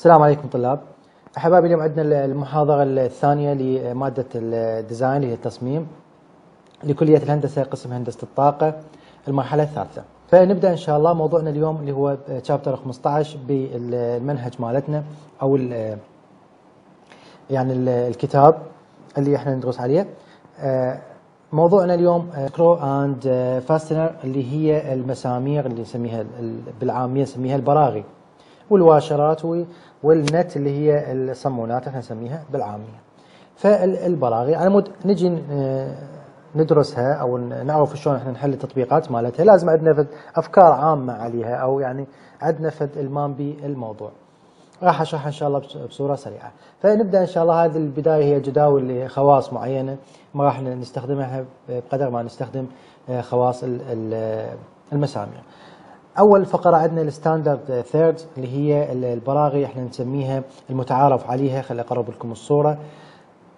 السلام عليكم طلاب. أحبابي اليوم عندنا المحاضرة الثانية لمادة ال design اللي هي التصميم. لكلية الهندسة قسم هندسة الطاقة المرحلة الثالثة. فنبدأ إن شاء الله موضوعنا اليوم اللي هو chapter 15 بالمنهج مالتنا أو يعني الكتاب اللي إحنا ندرس عليه. موضوعنا اليوم screw and fastener اللي هي المسامير اللي نسميها بالعامية نسميها البراغي. والواشرات والنت اللي هي الصمونات إحنا نسميها؟ بالعامية. فالبراغي على مود نجي ندرسها أو نعرف شلون إحنا نحل التطبيقات مالتها. لازم عندنا أفكار عامة عليها أو يعني عندنا فد إلمام بالموضوع. راح أشرحها إن شاء الله بصورة سريعة. فنبدأ إن شاء الله. هذه البداية هي جداول لخواص معينة. ما راح نستخدمها بقدر ما نستخدم خواص المسامير أول فقرة عندنا ال standard thread اللي هي البراغي إحنا نسميها المتعارف عليها خلي أقرب لكم الصورة.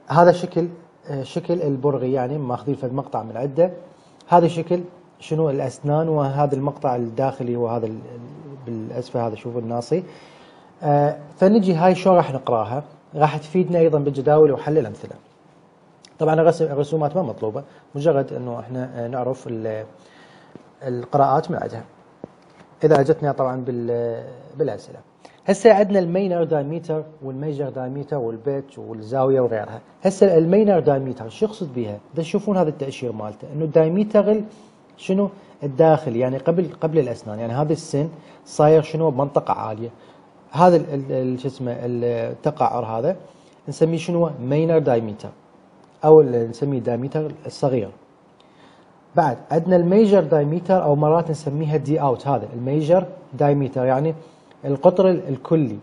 هذا شكل شكل البرغي يعني ماخذين في المقطع من عدة. هذا شكل شنو؟ الأسنان وهذا المقطع الداخلي وهذا بالأسفل هذا شوفوا الناصي. آه فنجي هاي شلون راح نقراها؟ راح تفيدنا أيضا بالجداول وحل الأمثلة. طبعا الرسومات ما مطلوبة مجرد إنه إحنا نعرف القراءات من عندها إذا اجتنا طبعا بالأسئلة. هسه عندنا ال minor diameter وال major diameter وال pitch والزاوية وغيرها. هسه ال minor diameter شو يقصد بها تشوفون هذا التاشير مالته إنه ال diameter شنو؟ الداخل يعني قبل قبل الأسنان. يعني هذا السن صاير شنو؟ بمنطقة عالية. هذا شو اسمه التقعر هذا نسميه شنو؟ minor diameter. أو نسميه diameter الصغير. بعد عندنا ال major diameter أو مرات نسميها d out هذا ال major diameter يعني القطر الكلي.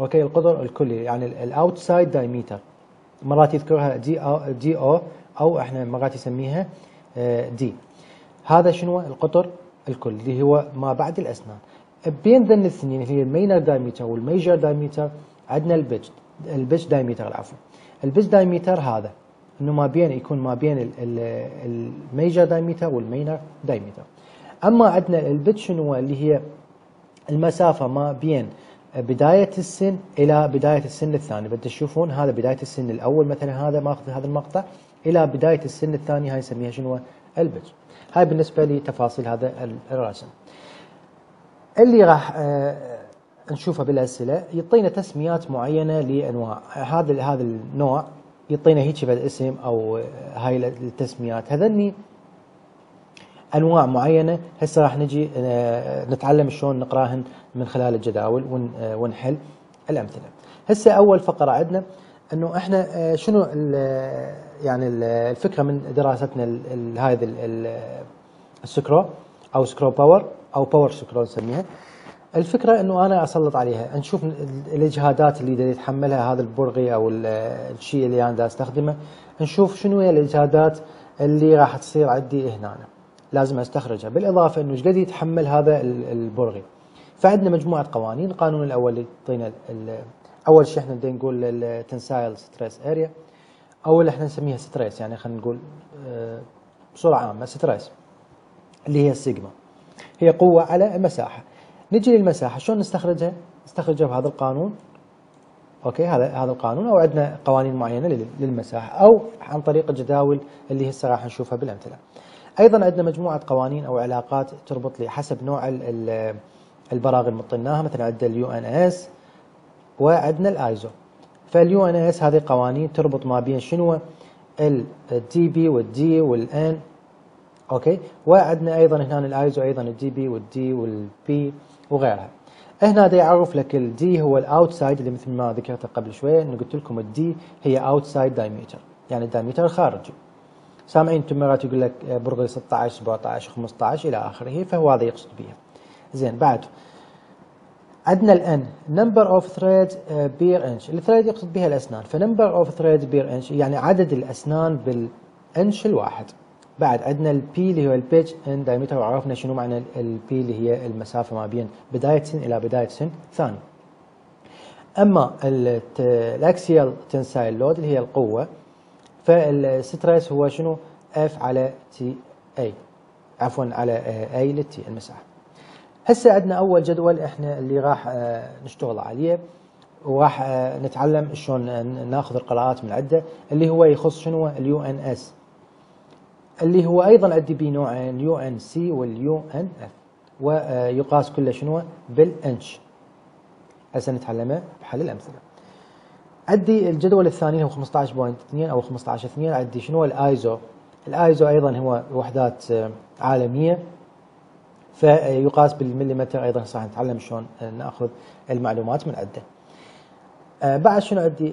okay القطر الكلي يعني ال outside diameter مرات يذكرها d o d o أو إحنا مرات يسميها d. هذا شنو؟ القطر الكلي اللي هو ما بعد الأسنان. بين ذن الاثنين اللي هي المينر دايمتر والميجر دايمتر عندنا البيتش البيتش دايمتر العفو. البيتش دايمتر هذا. إنه ما بين يكون ما بين ال major diameter وال minor diameter أما عندنا ال pitch شنو اللي هي المسافة ما بين بداية السن إلى بداية السن الثاني. بدي تشوفون هذا بداية السن الأول مثلا هذا ماخذ هذا المقطع إلى بداية السن الثاني هاي نسميها شنو؟ البيتش هاي بالنسبة لتفاصيل هذا الرسم. اللي راح نشوفه بالأسئلة يعطينا تسميات معينة لأنواع. هذا هذا النوع يعطينا هيك بعد اسم أو هاي التسميات هذني أنواع معينة. هسه راح نجي نتعلم شلون نقراهن من خلال الجداول ونحل الأمثلة. هسه أول فقرة عندنا إنه إحنا شنو يعني الفكرة من دراستنا هذا ال screw أو screw power أو power screw نسميها. الفكرة إنه أنا أسلط عليها. نشوف الإجهادات اللي يتحملها هذا البرغي أو الشيء اللي أنا دا أستخدمه نشوف شنو هي الإجهادات اللي راح تصير عندي هنا لازم أستخرجها. بالإضافة إنه إيش قد يتحمل هذا البرغي؟ فعندنا مجموعة قوانين. القانون الأول يعطينا أول شيء إحنا بدنا نقول ال tensile stress area أول إحنا نسميها stress يعني خلينا نقول بصورة عامة stress اللي هي السيجما. هي قوة على المساحة نجي للمساحة شلون نستخرجها؟ نستخرجها بهذا القانون okay هذا هذا القانون أو عندنا قوانين معينة للمساحة أو عن طريق الجداول اللي هسه راح نشوفها بالأمثلة. أيضا عندنا مجموعة قوانين أو علاقات تربط لي حسب نوع البراغي اللي مطيناها مثلا عندنا ال UNS وعندنا ال ISO. فال UNS هذه قوانين تربط ما بين شنو ال dp وال d وال n okay وعندنا أيضا هنا الايزو أيضا ال dp وال d وال p وغيرها. هنا دا يعرف لك ال d هو ال outside اللي مثل ما ذكرت قبل شوية إنه قلت لكم ال d هي outside diameter يعني ال diameter الخارجي سامعين أنتم مرات يقول لك برغي 16 17 15 إلى آخره. فهو هذا يقصد بها زين بعد. عندنا الآن number of thread per inch ال thread يقصد بها الأسنان. ف number of thread per inch يعني عدد الأسنان بالإنش الواحد. بعد عندنا ال p اللي هو ال pitch in diameter وعرفنا شنو معنى ال p اللي هي المسافة ما بين بداية سن إلى بداية سن ثاني. أما ال axial tensile load اللي هي القوة فال stress هو شنو؟ F على T A عفوا على A لل T المساحه. هسه عندنا أول جدول إحنا اللي راح نشتغل عليه وراح آه، نتعلم شلون ناخذ القراءات من العده اللي هو يخص شنو ال UNS اللي هو أيضا عندي بي نوعين ال UNC وال UNF. ويقاس كله شنو؟ بالإنش. هسه نتعلمه بحل الأمثلة. عندي الجدول الثاني هو 15.2 أو 15 2 عندي شنو؟ ال ISO. ال ISO أيضا هو وحدات آه، عالمية. فيقاس بالمليمتر أيضا صح نتعلم شلون نأخذ المعلومات من عنده آه، بعد شنو عندي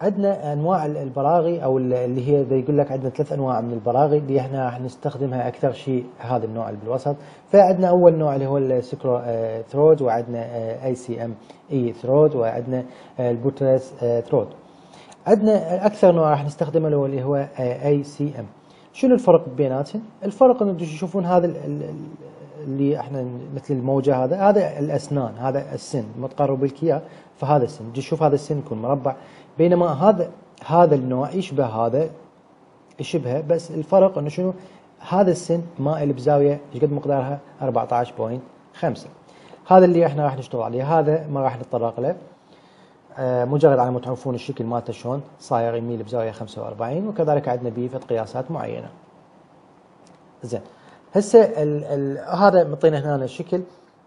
عندنا أنواع البراغي أو اللي هي يقول لك عندنا ثلاث أنواع من البراغي اللي إحنا نستخدمها أكثر شيء هذا النوع اللي بالوسط. فعندنا أول نوع اللي هو ال square thread وعندنا ACME thread وعندنا ال buttress thread. عندنا أكثر نوع راح نستخدمه اللي هو ACM شنو الفرق بيناتهم؟ الفرق إنه تشوفون هذا اللي إحنا مثل الموجة هذا هذا الأسنان هذا السن متقرب لك فهذا السن. تشوف هذا السن يكون مربع. بينما هذا هذا النوع يشبه هذا يشبهه بس الفرق إنه شنو؟ هذا السن مائل بزاوية إيش قد مقدارها 14.5 هذا اللي إحنا راح نشتغل عليه. هذا ما راح نتطرق له. آه مجرد على ما تعرفون الشكل مالته شلون صاير يميل بزاوية 45 وكذلك عندنا بيه قياسات معينة. زين. هسه هذا مطينا هنا الشكل.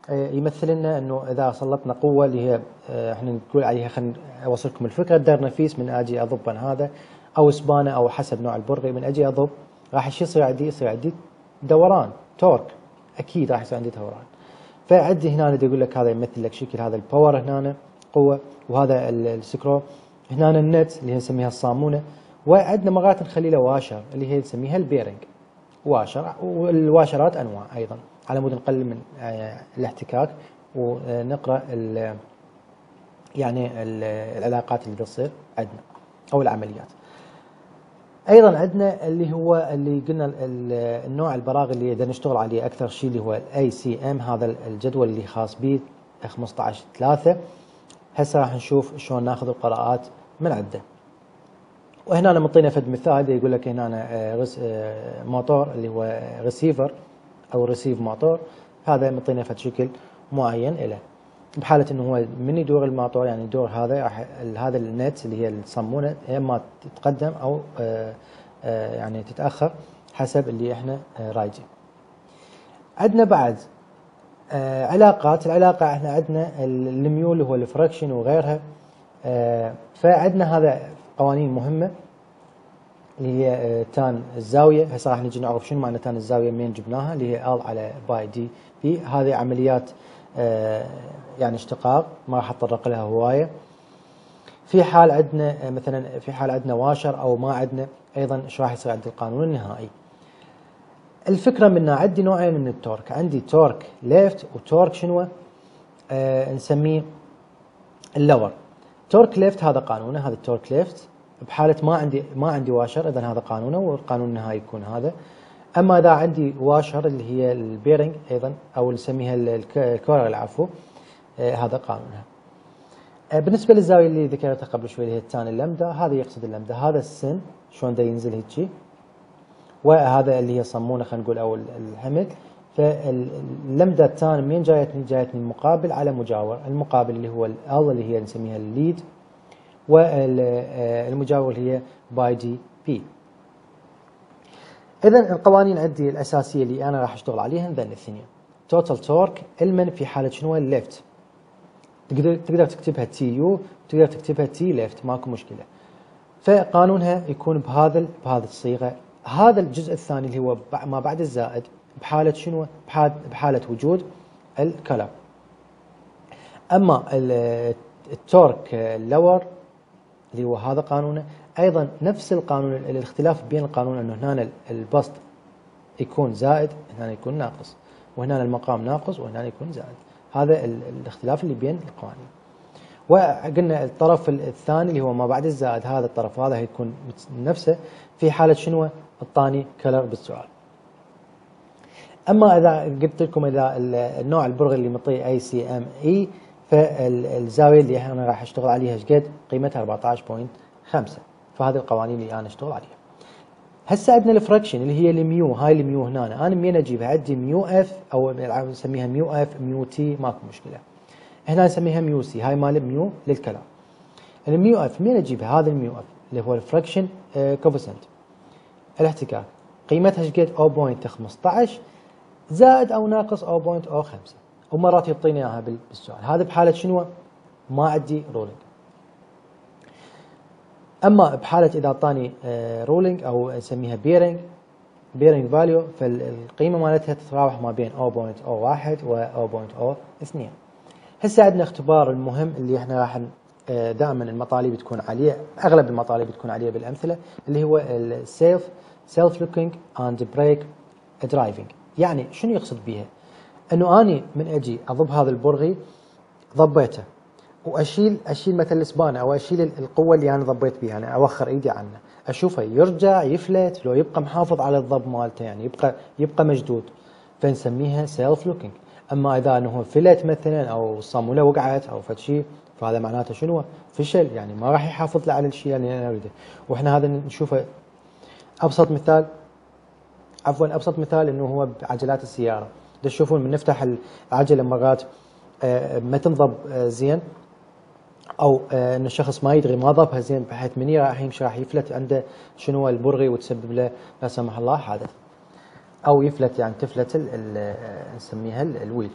يمثل لنا إنه إذا سلطنا قوة اللي هي آه، إحنا نقول عليها خلينا أوصلكم الفكرة. الدر نفيس من أجي أضب هذا أو اسبانه أو حسب نوع البرغي من أجي أضب راح إيش يصير عندي؟ يصير عندي دوران torque. أكيد راح يصير عندي دوران. فعندي هنا يقول لك هذا يمثل لك شكل هذا ال power هنا قوة وهذا ال screw. هنا ال nut اللي نسميها الصامونة. وعندنا مرات نخلي له washer اللي هي نسميها ال bearing. washer والواشرات أنواع أيضا. على مود نقلل من آه، الاحتكاك ونقرأ يعني العلاقات اللي تصير عندنا أو العمليات. أيضا عندنا اللي هو اللي قلنا النوع البراغي اللي إذا نشتغل عليه أكثر شيء اللي هو ال ACM هذا الجدول اللي خاص به 15 3 هسه راح نشوف شلون ناخذ القراءات من عنده. وهنا مطينا فد مثال يقول لك هنا آه، آه، موتور اللي هو ريسيفر أو receive motor هذا مطينا فد شكل معين له بحالة إنه هو من يدور الموتور يعني يدور هذا هذا ال nut اللي هي الصمونه يا اما تتقدم أو آه، يعني تتأخر حسب اللي إحنا رايجين. عندنا بعد علاقات. العلاقة إحنا عندنا ال mu اللي هو ال friction وغيرها فعندنا هذا قوانين مهمة. اللي هي آه، tan الزاوية. هسه راح نجي نعرف شنو معنى tan الزاوية منين جبناها اللي هي L على pi d p هذه عمليات آه، يعني اشتقاق ما راح اتطرق لها هواية. في حال عندنا آه، مثلا في حال عندنا washer أو ما عندنا أيضا إيش راح يصير عند القانون النهائي؟ الفكرة من عندي نوعين من ال torque. عندي torque lift و torque شنو؟ نسميه ال lower. torque lift هذا قانونه هذا ال torque lift بحالة ما عندي ما عندي washer اذا هذا قانونه والقانون النهائي يكون هذا. أما إذا عندي washer اللي هي ال bearing أيضا أو نسميها ال collar العفو آه هذا قانونها. آه بالنسبة للزاوية اللي ذكرتها قبل شوي اللي هي ال tan ال lambda هذا يقصد اللمدة. هذا السن شلون دا ينزل هيجي وهذا اللي هي صمونه خلينا نقول أو الحمل فاللمدة الثانية منين جايتني؟ جايتني مقابل على مجاور، المقابل اللي هو ال L اللي هي نسميها ال lead والمجاور اللي هي pi d p. اذا القوانين عندي الأساسية اللي أنا راح أشتغل عليها ذن الاثنين. Total torque علما في حالة شنو ال lift. تقدر تقدر تكتبها TU تقدر تكتبها T lift ماكو مشكلة. فقانونها يكون بهذا بهذه الصيغة هذا الجزء الثاني اللي هو ما بعد الزائد بحالة شنو؟ بحالة وجود ال collar أما ال torque ال lower اللي هو هذا قانونه. أيضا نفس القانون الاختلاف بين القانون أنه هنا البسط يكون زائد هنا يكون ناقص. وهنا المقام ناقص وهنا يكون زائد. هذا الاختلاف اللي بين القوانين. وقلنا الطرف الثاني اللي هو ما بعد الزائد هذا الطرف هذا هيكون نفسه. في حالة شنو؟ انطاني collar بالسؤال. أما إذا قلت لكم إذا النوع البرغي اللي مطي ACME فالزاوية اللي أنا راح أشتغل عليها إيش قد؟ قيمتها 14.5 فهذه القوانين اللي أنا أشتغل عليها. هسه عندنا ال friction اللي هي ال mu هاي ال mu هنا. أنا منين أجيبها؟ عندي mu F أو نسميها mu F mu T ماكو مشكلة. هنا نسميها mu C هاي مال mu لل collar. ال mu F منين أجيبها؟ هذا ال mu F اللي هو ال friction coefficient. الاحتكاك. قيمتها إيش قد 0.15 زائد أو ناقص 0.05 ومرات يعطيني اياها بالسؤال. هذا بحالة شنو؟ ما عندي rolling أما بحالة إذا أعطاني rolling أو نسميها bearing bearing value فالقيمة مالتها تتراوح ما بين 0.01 و 0.02 هسه عندنا اختبار المهم اللي إحنا راح آه، دائما المطالب تكون عليه أغلب المطالب تكون عليه بالأمثلة اللي هو ال self self-locking and back driving يعني شنو يقصد بيها؟ أنه أني من أجي أضب هذا البرغي ضبيته. واشيل أشيل مثلا الاسبانه أو أشيل القوة اللي أنا ضبيت بها يعني أوخر إيدي عنه. أشوفه يرجع يفلت لو يبقى محافظ على الضب مالته يعني يبقى يبقى مشدود. فنسميها self-locking أما إذا أنه فلت مثلا أو الصاموله وقعت أو فد شيء فهذا معناته شنو؟ فشل يعني ما راح يحافظ على الشيء اللي أنا أريده. وإحنا هذا نشوفه أبسط مثال عفوا أبسط مثال إنه هو بعجلات السيارة. تشوفون من نفتح العجله مرات آه، ما تنضب آه، زين. أو آه، إن الشخص ما يدري ما ضبها زين بحيث من راح يمشي راح يفلت عنده شنو البرغي وتسبب له لا سمح الله حادث. أو يفلت يعني تفلت نسميها الويل.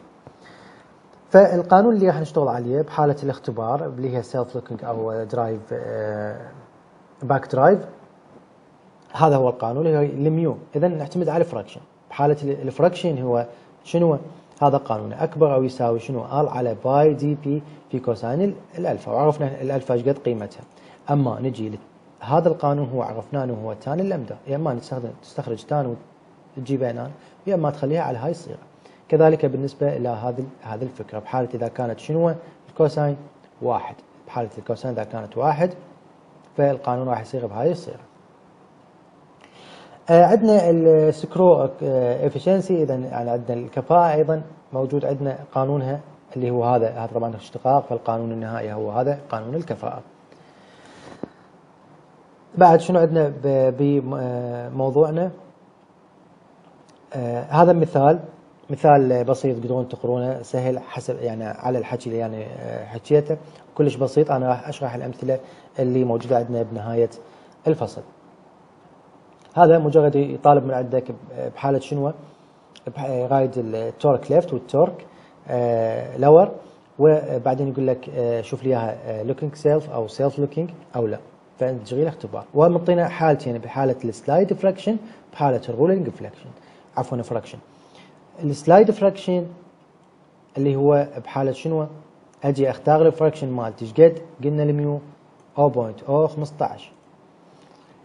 فالقانون اللي راح نشتغل عليه بحالة الاختبار اللي هي self-locking أو drive back drive هذا هو القانون اللي هو ال mu اذا نعتمد على ال friction بحالة ال friction هو شنو هذا قانون؟ أكبر أو يساوي شنو؟ L على pi dp في cosine ال على باي دي بي في كوساين الالفا وعرفنا الالفا إيش قد قيمتها. أما نجي هذا القانون هو عرفناه إنه هو tan ال lambda يا إما تستخرج tan وتجيبها هنا يا إما تخليها على هاي الصيغه كذلك بالنسبة إلى هذه هذه الفكرة بحالة إذا كانت شنو؟ ال cosine واحد. بحالة ال cosine إذا كانت واحد فالقانون راح يصير بهاي الصيغه عندنا ال screw efficiency إذا يعني عندنا الكفاءة أيضا موجود عندنا قانونها اللي هو هذا هذا طبعا اشتقاق فالقانون النهائي هو هذا قانون الكفاءة. بعد شنو عندنا بموضوعنا؟ آه هذا مثال مثال بسيط تقدرون تقرونه سهل حسب يعني على الحكي اللي يعني آه، حكيته كلش بسيط أنا راح أشرح الأمثلة اللي موجودة عندنا بنهاية الفصل. هذا مجرد يطالب من عندك بحالة شنو؟ رايد ال torque lift وال torque lower وبعدين يقول لك آه، شوف لي إياها locking self أو self-locking أو لا. فانت تشغيل اختبار. ومعطينا حالتين بحالة ال slide friction بحالة ال rolling friction عفوا friction ال slide friction اللي هو بحالة شنو؟ أجي أختار ال friction مالتي. إيش قد؟ قلنا ال mu 0.015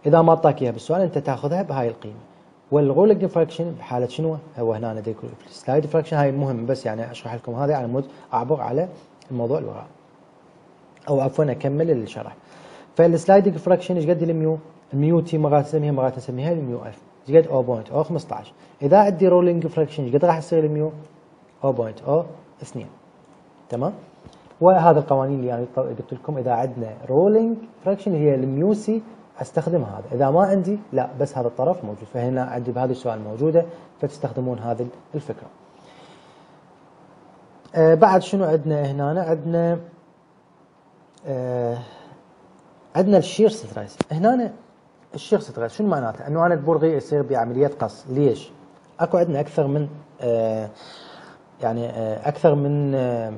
إذا ما اعطاك اياها بالسؤال أنت تأخذها بهاي القيمة. وال roll friction بحالة شنو؟ هو هنا عندك ال slide friction هاي مهم بس يعني أشرح لكم هذا على مود أعبر على الموضوع اللي أو عفوا أكمل الشرح. فال slide friction إيش قد ال mu؟ ال mu t مرات نسميها مرات نسميها ال mu f إيش قد 0.015 إذا عندي rolling friction إيش قد راح يصير ال mu؟ 0.02 تمام؟ وهذا القوانين اللي يعني قلت لكم إذا عندنا rolling friction هي ال mu c أستخدم هذا. إذا ما عندي لا بس هذا الطرف موجود. فهنا عندي بهذه السؤال موجودة فتستخدمون هذه الفكرة. آه بعد شنو عندنا هنا؟ عندنا آه عندنا ال shear stress هنا ال shear stress شنو معناته؟ أنه أنا البرغي يصير بعملية قص. ليش؟ أكو عندنا أكثر من آه يعني آه أكثر من آه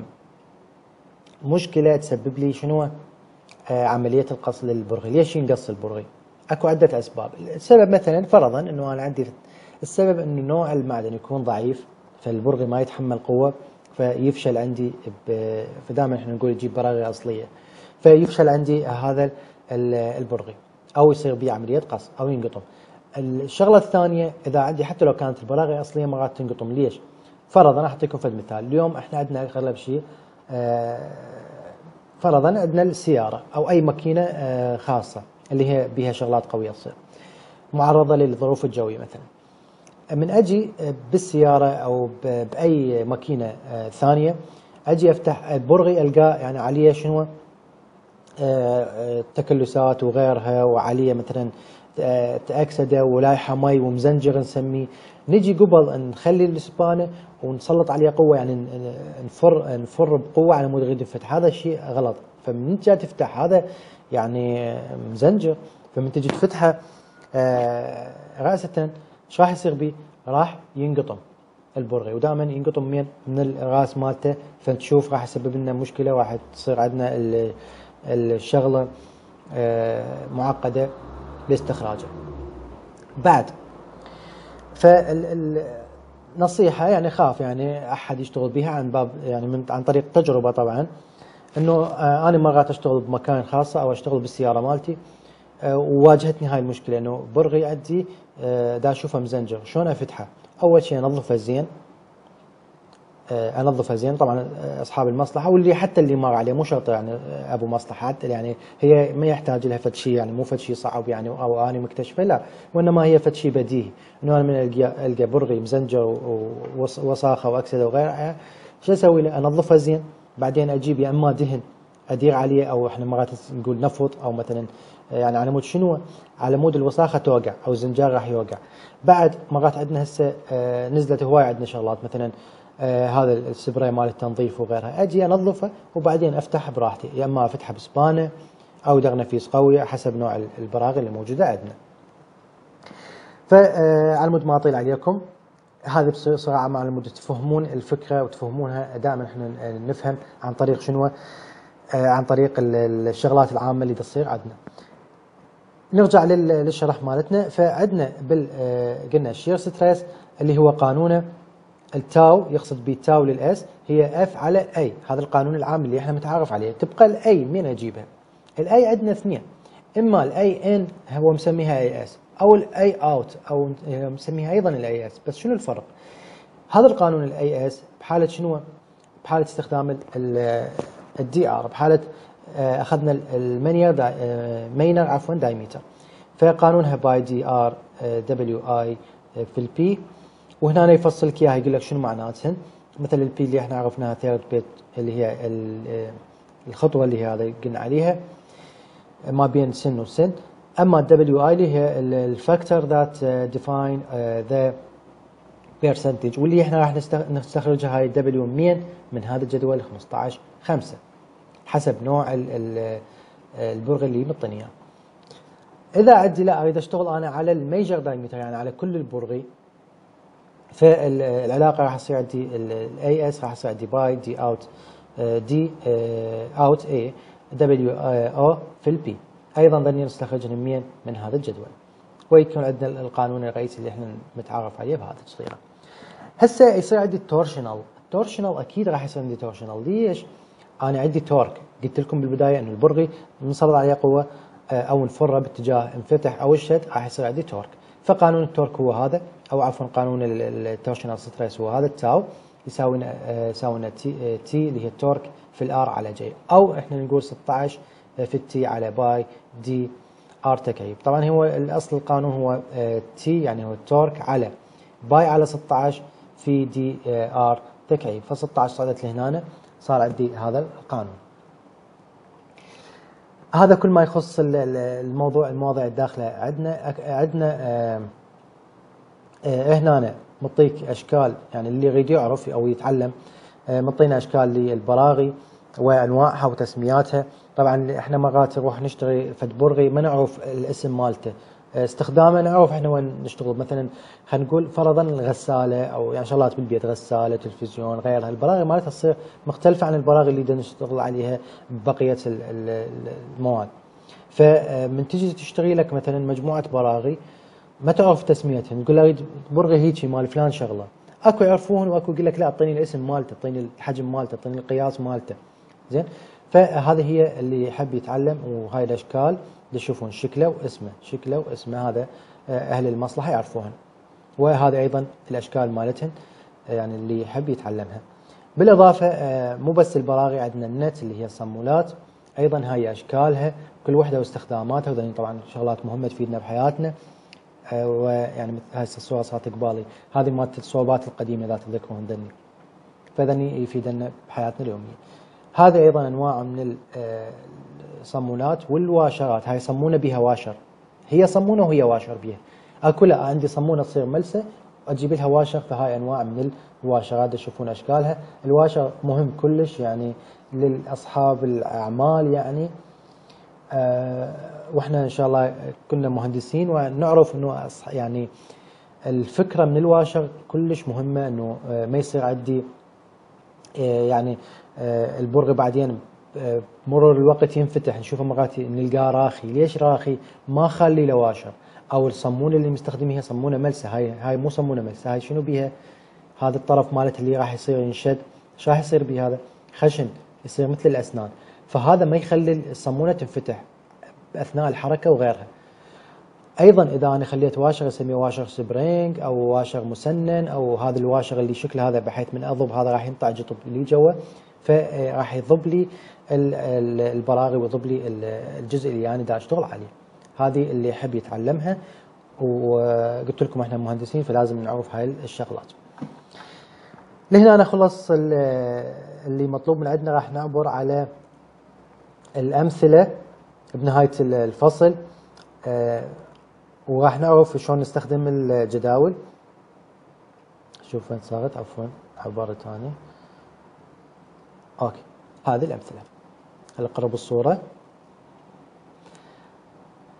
مشكلة تسبب لي شنو؟ عملية القص للبرغي، ليش ينقص البرغي؟ أكو عدة أسباب، السبب مثلا فرضا إنه أنا عندي السبب إنه نوع المعدن يكون ضعيف فالبرغي ما يتحمل قوة فيفشل عندي فدائما إحنا نقول يجيب براغي أصلية فيفشل عندي هذا البرغي أو يصير بي عملية قص أو ينقطم. الشغلة الثانية إذا عندي حتى لو كانت البراغي أصلية مرات تنقطم ليش؟ فرضا اعطيكم فد مثال، اليوم إحنا عندنا أغلب شيء آه فرضا عندنا السيارة أو أي ماكينة آه، خاصة اللي هي بها شغلات قوية تصير. معرضة للظروف الجوية مثلا. من أجي بالسيارة أو بأي ماكينة آه، ثانية أجي أفتح برغي ألقاه يعني عليه شنو آه، تكلسات وغيرها وعليه مثلا تأكسدة ولايحة مي ومزنجر نسميه. نجي قبل نخلي الاسبانه ونسلط عليها قوة يعني نفر نفر بقوة على مود يريد ينفتح هذا الشيء غلط فمن انت جاي تفتح هذا يعني مزنجر فمن تجي تفتحه آه رأسة إيش راح يصير بيه؟ راح ينقطم البرغي ودائما ينقطم من من الرأس مالته فتشوف راح يسبب لنا مشكلة وراح تصير عندنا الشغلة آه، معقدة لاستخراجه. بعد فالنصيحة يعني خاف يعني أحد يشتغل بها عن باب يعني من عن طريق تجربة طبعا. إنه آه، أنا مرات أشتغل بمكان خاصه أو أشتغل بالسيارة مالتي. آه، وواجهتني هاي المشكلة إنه برغي عندي دا اشوفه مزنجر شلون افتحه؟ أول شيء انظفه زين. آه، انظفها زين طبعا آه، أصحاب المصلحة واللي حتى اللي مر عليه مو شرط يعني آه، أبو مصلحة. يعني هي ما يحتاج لها فد شيء يعني مو فد شيء صعب يعني أو أنا مكتشفة لا. وإنما هي فد شيء بديهي. انه أنا من القى القى برغي مزنجر ووساخه وأكسدة وغيرها. شو أسوي؟ له؟ انظفها زين بعدين أجيب يا إما دهن أدير عليه أو إحنا مرات نقول نفط أو مثلا يعني على مود شنو؟ على مود الوساخه توقع أو الزنجار راح يوقع. بعد مرات عندنا هسه نزلت هواي عندنا شغلات. مثلا آه هذا السبراي مال التنظيف وغيرها. أجي أنظفه وبعدين أفتح براحتي. يا إما افتحه بسبانة أو درنفيس قويه حسب نوع البراغي اللي موجودة عندنا. فعلى مود ما أطيل عليكم. هذه بصراحة على مود تفهمون الفكرة وتفهمونها. دائما إحنا نفهم عن طريق شنو آه عن طريق الشغلات العامة اللي تصير عندنا. نرجع للشرح مالتنا. فعندنا آه، قلنا ال shear stress اللي هو قانونه. ال tau يقصد بال tau ال s هي F على A هذا القانون العام اللي إحنا متعارف عليه. تبقى ال A مين أجيبها. ال A عندنا اثنين. إما ال A in هو مسميها As أو ال A out أو مسميها أيضا ال As بس شنو الفرق؟ هذا القانون ال As بحالة شنو؟ بحالة استخدام ال dr بحالة آه، أخذنا ال minor آه، minor عفوا diameter فقانونها pi dr wi في ال p وهنا يفصل لك إياها يقول لك شنو معناتهن مثل ال p اللي إحنا عرفناها thread pitch اللي هي الخطوة اللي هذا قلنا عليها ما بين سن وسن أما الدبليو اي اللي هي ال factor that define the percentage واللي إحنا راح نستخرجها هاي الدبليو منين؟ من هذا الجدول 15 5 حسب نوع البرغي اللي مطني إياه. إذا عندي لا اريد أشتغل أنا على ال major diameter يعني على كل البرغي فالعلاقة راح تصير عندي ال As راح يصير عندي pi d out d out A w o في ال p أيضا ظني نستخرج منين من هذا الجدول. ويكون عندنا القانون الرئيسي اللي إحنا متعارف عليه بهذه الصيغة. هسه يصير عندي torsional ال torsional أكيد راح يصير عندي torsional ليش؟ أنا عندي torque قلت لكم بالبداية إنه البرغي نصب عليه قوة آه، أو نفرة باتجاه انفتح أو الشد راح يصير عندي torque فقانون ال torque هو هذا. أو عفوا قانون ال torsional stress هو هذا ال tau يساوي آه، يساوي T, آه، T اللي هي ال torque في ال R على J أو إحنا نقول 16 في ال T على pi dr تكعيب. طبعا هو الأصل القانون هو T يعني هو ال torque على pi على 16 في dr تكعيب. ف 16 صعدت لهنا صار عندي هذا القانون. هذا كل ما يخص الموضوع المواضيع الداخلة عندنا عندنا آه، آه، هنا مطيك أشكال يعني اللي يريد يعرف أو يتعلم آه، مطينا أشكال للبراغي وأنواعها وتسمياتها. طبعا إحنا مرات نروح نشتري فد برغي ما نعرف الاسم مالته. استخدامه نعرف إحنا وين نشتغل. مثلا خلينا نقول فرضا الغسالة أو يعني شغلات بالبيت غسالة تلفزيون غيرها. البراغي مالتها تصير مختلفة عن البراغي اللي نشتغل عليها بقية المواد. فمن تجي تشتري لك مثلا مجموعة براغي ما تعرف تسميتهم تقول أريد برغي هيجي مال فلان شغلة. أكو يعرفون وأكو يقول لك لا أعطيني الاسم مالته أعطيني الحجم مالته أعطيني القياس مالته. زين؟ فهذه هي اللي يحب يتعلم وهاي الأشكال تشوفون شكله واسمه شكله واسمه هذا آه، أهل المصلحة يعرفوهن وهذا أيضا الأشكال مالتهن آه، يعني اللي يحب يتعلمها. بالإضافة آه، مو بس البراغي عندنا النت اللي هي الصمولات أيضا هاي أشكالها كل وحدة واستخداماتها طبعا شغلات مهمة تفيدنا بحياتنا. ويعني هسه الصورة صارت قبالي. هذه مالت الصوبات القديمة ذات تذكرون ذني. فذني يفيدنا بحياتنا اليومية. هذه أيضا أنواع من الصمونات والواشرات. هاي يصمونه بها واشر. هي صمونه وهي واشر بها. أكو لا عندي صمونة تصير ملسة أجيب لها واشر فهاي أنواع من الواشر هذا تشوفون أشكالها. الواشر مهم كلش يعني للأصحاب الأعمال يعني آه وإحنا إن شاء الله كنا مهندسين ونعرف إنه يعني الفكرة من الواشر كلش مهمة إنه ما يصير عندي يعني البرغي بعدين مرور الوقت ينفتح. نشوفه مرات نلقاه راخي. ليش راخي؟ ما خلي له washer. أو الصمونه اللي مستخدميها صمونه ملسة. هاي هاي مو صمونه ملسة. هاي شنو بيها؟ هذا الطرف مالتها اللي راح يصير ينشد. إيش راح يصير بهذا؟ خشن. يصير مثل الأسنان. فهذا ما يخلي الصمونة تنفتح. أثناء الحركة وغيرها. أيضا إذا أنا خليت washer أسميه washer spring أو washer مسنن أو هذا ال washer اللي شكله هذا بحيث من أضب هذا راح ينطع جطب لي جوا فراح يضب لي البراغي ويضب لي الجزء اللي أنا دا اشتغل عليه. هذه اللي يحب يتعلمها وقلت لكم إحنا مهندسين فلازم نعرف هاي الشغلات. لهنا أنا خلص اللي مطلوب من عندنا راح نعبر على الأمثلة بنهايه الفصل آه، وراح نعرف شلون نستخدم الجداول. شوف وين صارت عفوا عبارة ثانية أوكي هذه الأمثلة. هلا قرب الصورة.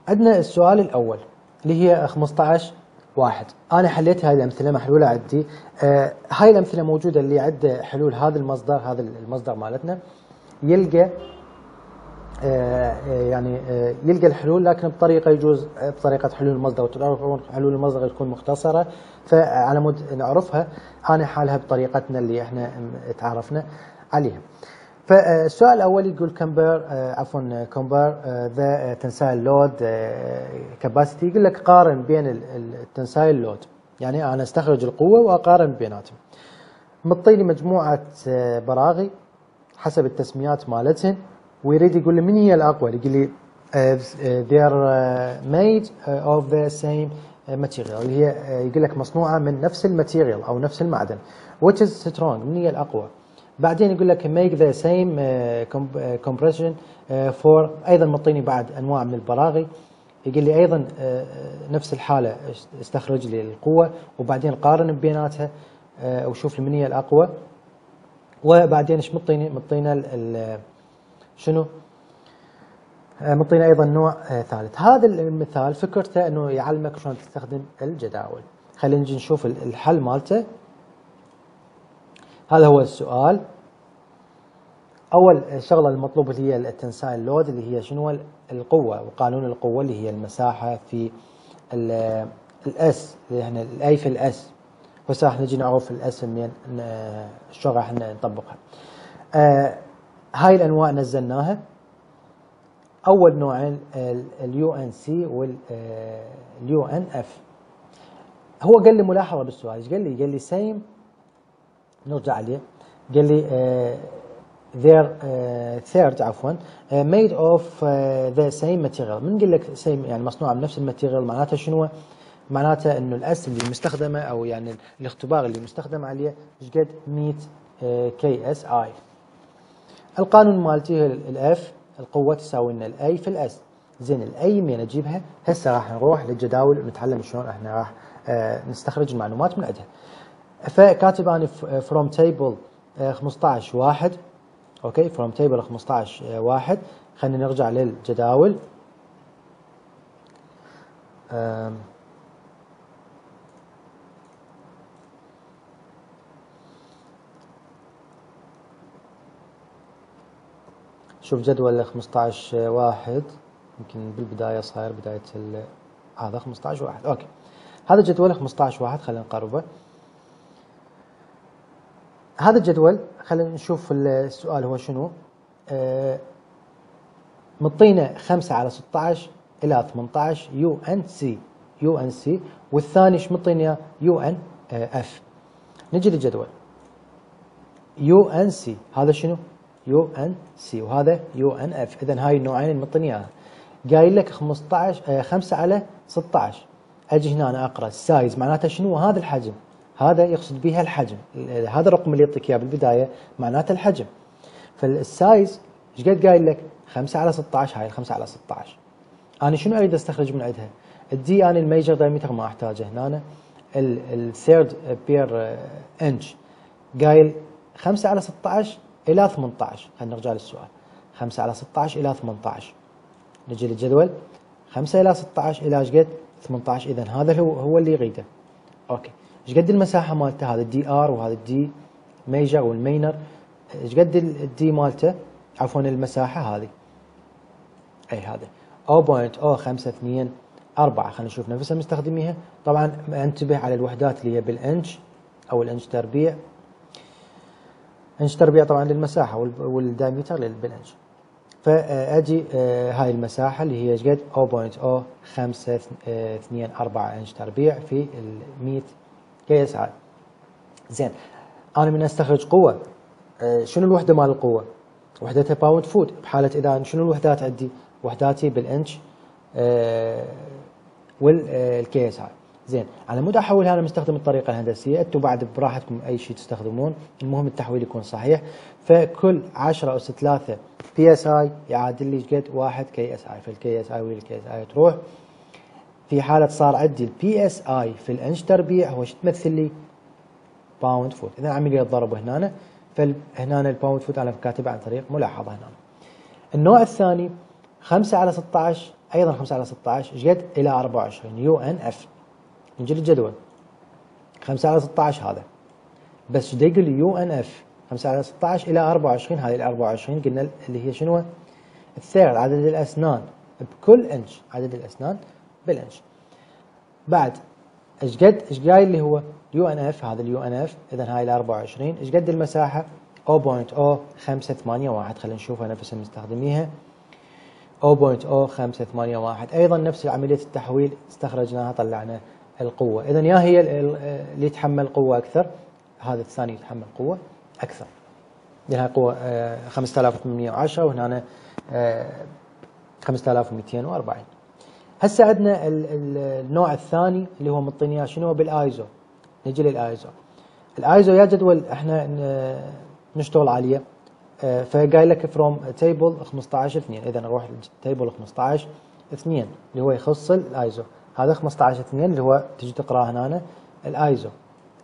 عندنا السؤال الأول اللي هي 15 واحد. أنا حليت هاي الأمثلة محلولة عندي. آه هاي الأمثلة موجودة اللي عنده حلول هذا المصدر هذا المصدر مالتنا. يلقى يعني آه يلقى الحلول لكن بطريقة يجوز بطريقة حلول المصدر. وتعرفون حلول المصدر تكون مختصرة. فعلى مود نعرفها أنا حالها بطريقتنا اللي إحنا تعرفنا عليها. فالسؤال الأول يقول compare آه، عفوا compare the tensile load capacity يقول لك قارن بين ال tensile load يعني أنا أستخرج القوة وأقارن بيناتهم. مطيني مجموعة آه، براغي حسب التسميات مالتهن. ويريد يقول لي من هي الأقوى؟ يقول لي آه، they are made of the same material. اللي هي يقول لك مصنوعة من نفس الماتيريال أو نفس المعدن. Which is strong من هي الأقوى؟ بعدين يقول لك make the same uh, uh, compression uh, for أيضا معطيني بعد أنواع من البراغي. يقول لي أيضا نفس الحالة استخرج لي القوة وبعدين قارن بيناتها وشوف من هي الأقوى. وبعدين إيش مطيني؟ مطينا شنو؟ مطينا أيضا نوع ثالث. هذا المثال فكرته إنه يعلمك شلون تستخدم الجداول. خلينا نجي نشوف الحل مالته. هذا هو السؤال. أول شغلة المطلوب اللي هي التنسايل لود اللي هي شنو؟ القوة وقانون القوة اللي هي المساحة في الأس اللي إحنا الاي في الأس. هسه راح نجي نعرف الأس منين شلون راح نطبقها. آه هاي الأنواع نزلناها. أول نوعين ال UNC وال UNF. هو قال لي ملاحظة بالسؤال. إيش قال لي؟ قال لي same نرجع عليه. قال لي uh, their uh, thread عفوا of uh, the same material. من قال لك same يعني مصنوعه من نفس ال material معناته شنو؟ معناته إنه ال S اللي مستخدمة أو يعني الاختبار اللي مستخدم عليه إيش قد؟ 100 KSI. القانون مالتي ال F القوة تساوي لنا ال A في ال S زين ال A من أجيبها هسه راح نروح للجداول ونتعلم شلون إحنا راح نستخرج المعلومات من عندها فكاتب أنا from table 15 واحد. أوكي from table 15 واحد. خلينا نرجع للجداول. شوف جدول 15 واحد. يمكن بالبداية صاير بداية هذا 15 واحد. أوكي. هذا جدول 15 واحد خلينا نقربه هذا الجدول خلينا نشوف السؤال هو شنو. آه مطينا 5 على 16 إلى 18 UNC. UNC. والثاني إيش مطينا؟ UNF. نجي للجدول. UNC. هذا شنو؟ UNC وهذا UNF. اذا هاي النوعين اللي مطيني اياها قايل لك 15 5 على 16 أجي هنا أنا أقرأ. ال size معناته شنو؟ هذا الحجم. هذا يقصد بها الحجم. هذا الرقم اللي يعطيك إياه بالبداية معناته الحجم. فال size إيش قد قايل لك؟ 5 على 16 هاي 5 على 16 أنا شنو أريد أستخرج من عندها؟ ال d أنا ال major diameter ما أحتاجه هنا. ال thread per inch قايل 5 على 16 إلى 18 خلينا نرجع للسؤال. 5 على 16 إلى 18 نجي للجدول. 5 إلى 16 إلى إيش قد؟ 18 إذا هذا هو هو اللي يريده أوكي. إيش قد المساحة مالته؟ هذا ال dr وهذا ال d major وال minor إيش قد ال d مالته؟ عفوا المساحة هذه. أي هذا. 0.052 4 خلينا نشوف نفسها مستخدميها طبعا انتبه على الوحدات اللي هي بالإنش أو الإنش تربيع. أنش تربيع طبعا للمساحة وال diameter بالانش فأجي آه، هاي المساحة اللي هي إيش قد؟ 0.0524 أنش تربيع في ال 100 KSI زين أنا من أستخرج قوة. آه، شنو الوحدة مال القوة؟ وحدتها pound force بحالة إذا شنو الوحدات عندي؟ وحداتي بالإنش آه، وال KSI زين. على مود احولها أنا مستخدم الطريقة الهندسية أنتم بعد براحتكم أي شيء تستخدمون. المهم التحويل يكون صحيح. فكل 10 اس 3 PSI يعادل لي قد؟ 1 KSI فال KSI وال KSI تروح. في حالة صار عندي ال PSI في الانش تربيع هو شو تمثل لي؟ pound force إذا عمليه ضرب هنا فهنا ال pound force أنا كاتبها عن طريق ملاحظة هنا. النوع الثاني 5 على 16 أيضا 5 على 16 إيش قد؟ إلى 24 UNF. نجي للجدول 5 على 16 هذا. بس إيش يقول UNF. 5 على 16 إلى 24 هذه ال 24 قلنا اللي هي شنو؟ ال thread عدد الأسنان. بكل إنش. عدد الأسنان بالإنش. بعد إيش قد؟ إيش قايل اللي هو UNF؟ هذا ال UNF. اذا هاي ال 24 إيش قد المساحة؟ 0.0581 خلينا نشوفها نفسها مستخدميها 0.0581 أيضا نفس عملية التحويل. استخرجناها طلعنا القوة. اذا يا هي اللي يتحمل قوة أكثر هذا الثاني يتحمل قوة أكثر. لانها قوة 5810 آه، وهنا 5240 آه، هسه عندنا النوع الثاني اللي هو مطيني اياه شنو بالآيزو؟ نجي للآيزو. الآيزو يا جدول إحنا نشتغل عليه آه، فقايل لك from table 15 2 إذا نروح table 15 2 اللي هو يخص الآيزو. هذا 15 2 اللي هو تجي تقراه هنا الآيزو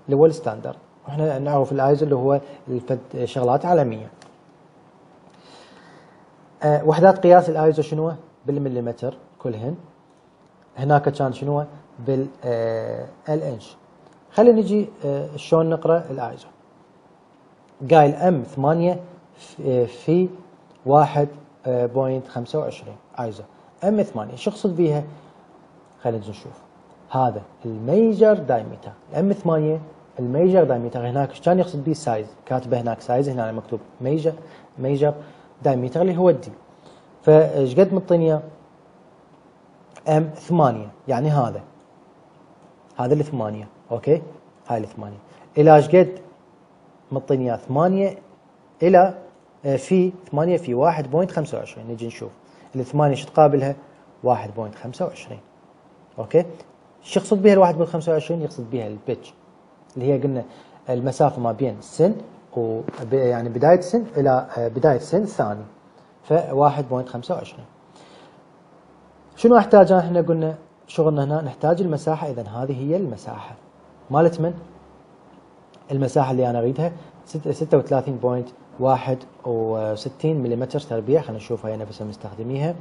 اللي هو ال standard وإحنا نعرف الآيزو اللي هو شغلات عالمية. أه وحدات قياس الآيزو شنو؟ بالمليمتر كلهن هناك كان شنو؟ بالانش آه خلينا نجي آه شلون نقرأ الآيزو. قايل M 8 في 1.25 ISO. M 8 شو اقصد بيها؟ خلينا نشوف هذا ال major diameter. ال M 8 ال major diameter. هناك إيش كان يقصد به size كاتبه هناك size هنا مكتوب major major diameter اللي هو ال D فايش قد مطيني M 8 يعني هذا. هذا الثمانية أوكي؟ هاي الثمانية إلى إيش قد مطيني 8 إلى آه، في 8 في 1.25 نجي نشوف. الثمانية إيش تقابلها؟ 1.25 أوكي؟ شو يقصد بها ال 1.25 يقصد بها ال pitch اللي هي قلنا المسافة ما بين السن و يعني بداية السن إلى آه، بداية السن الثاني ف 1.25 شنو احتاج إحنا؟ قلنا شغلنا هنا نحتاج المساحة. اذا هذه هي المساحة. مالت من؟ المساحة اللي أنا أريدها 36.61 ملم تربيع. خلينا نشوف هاي نفسها مستخدميها.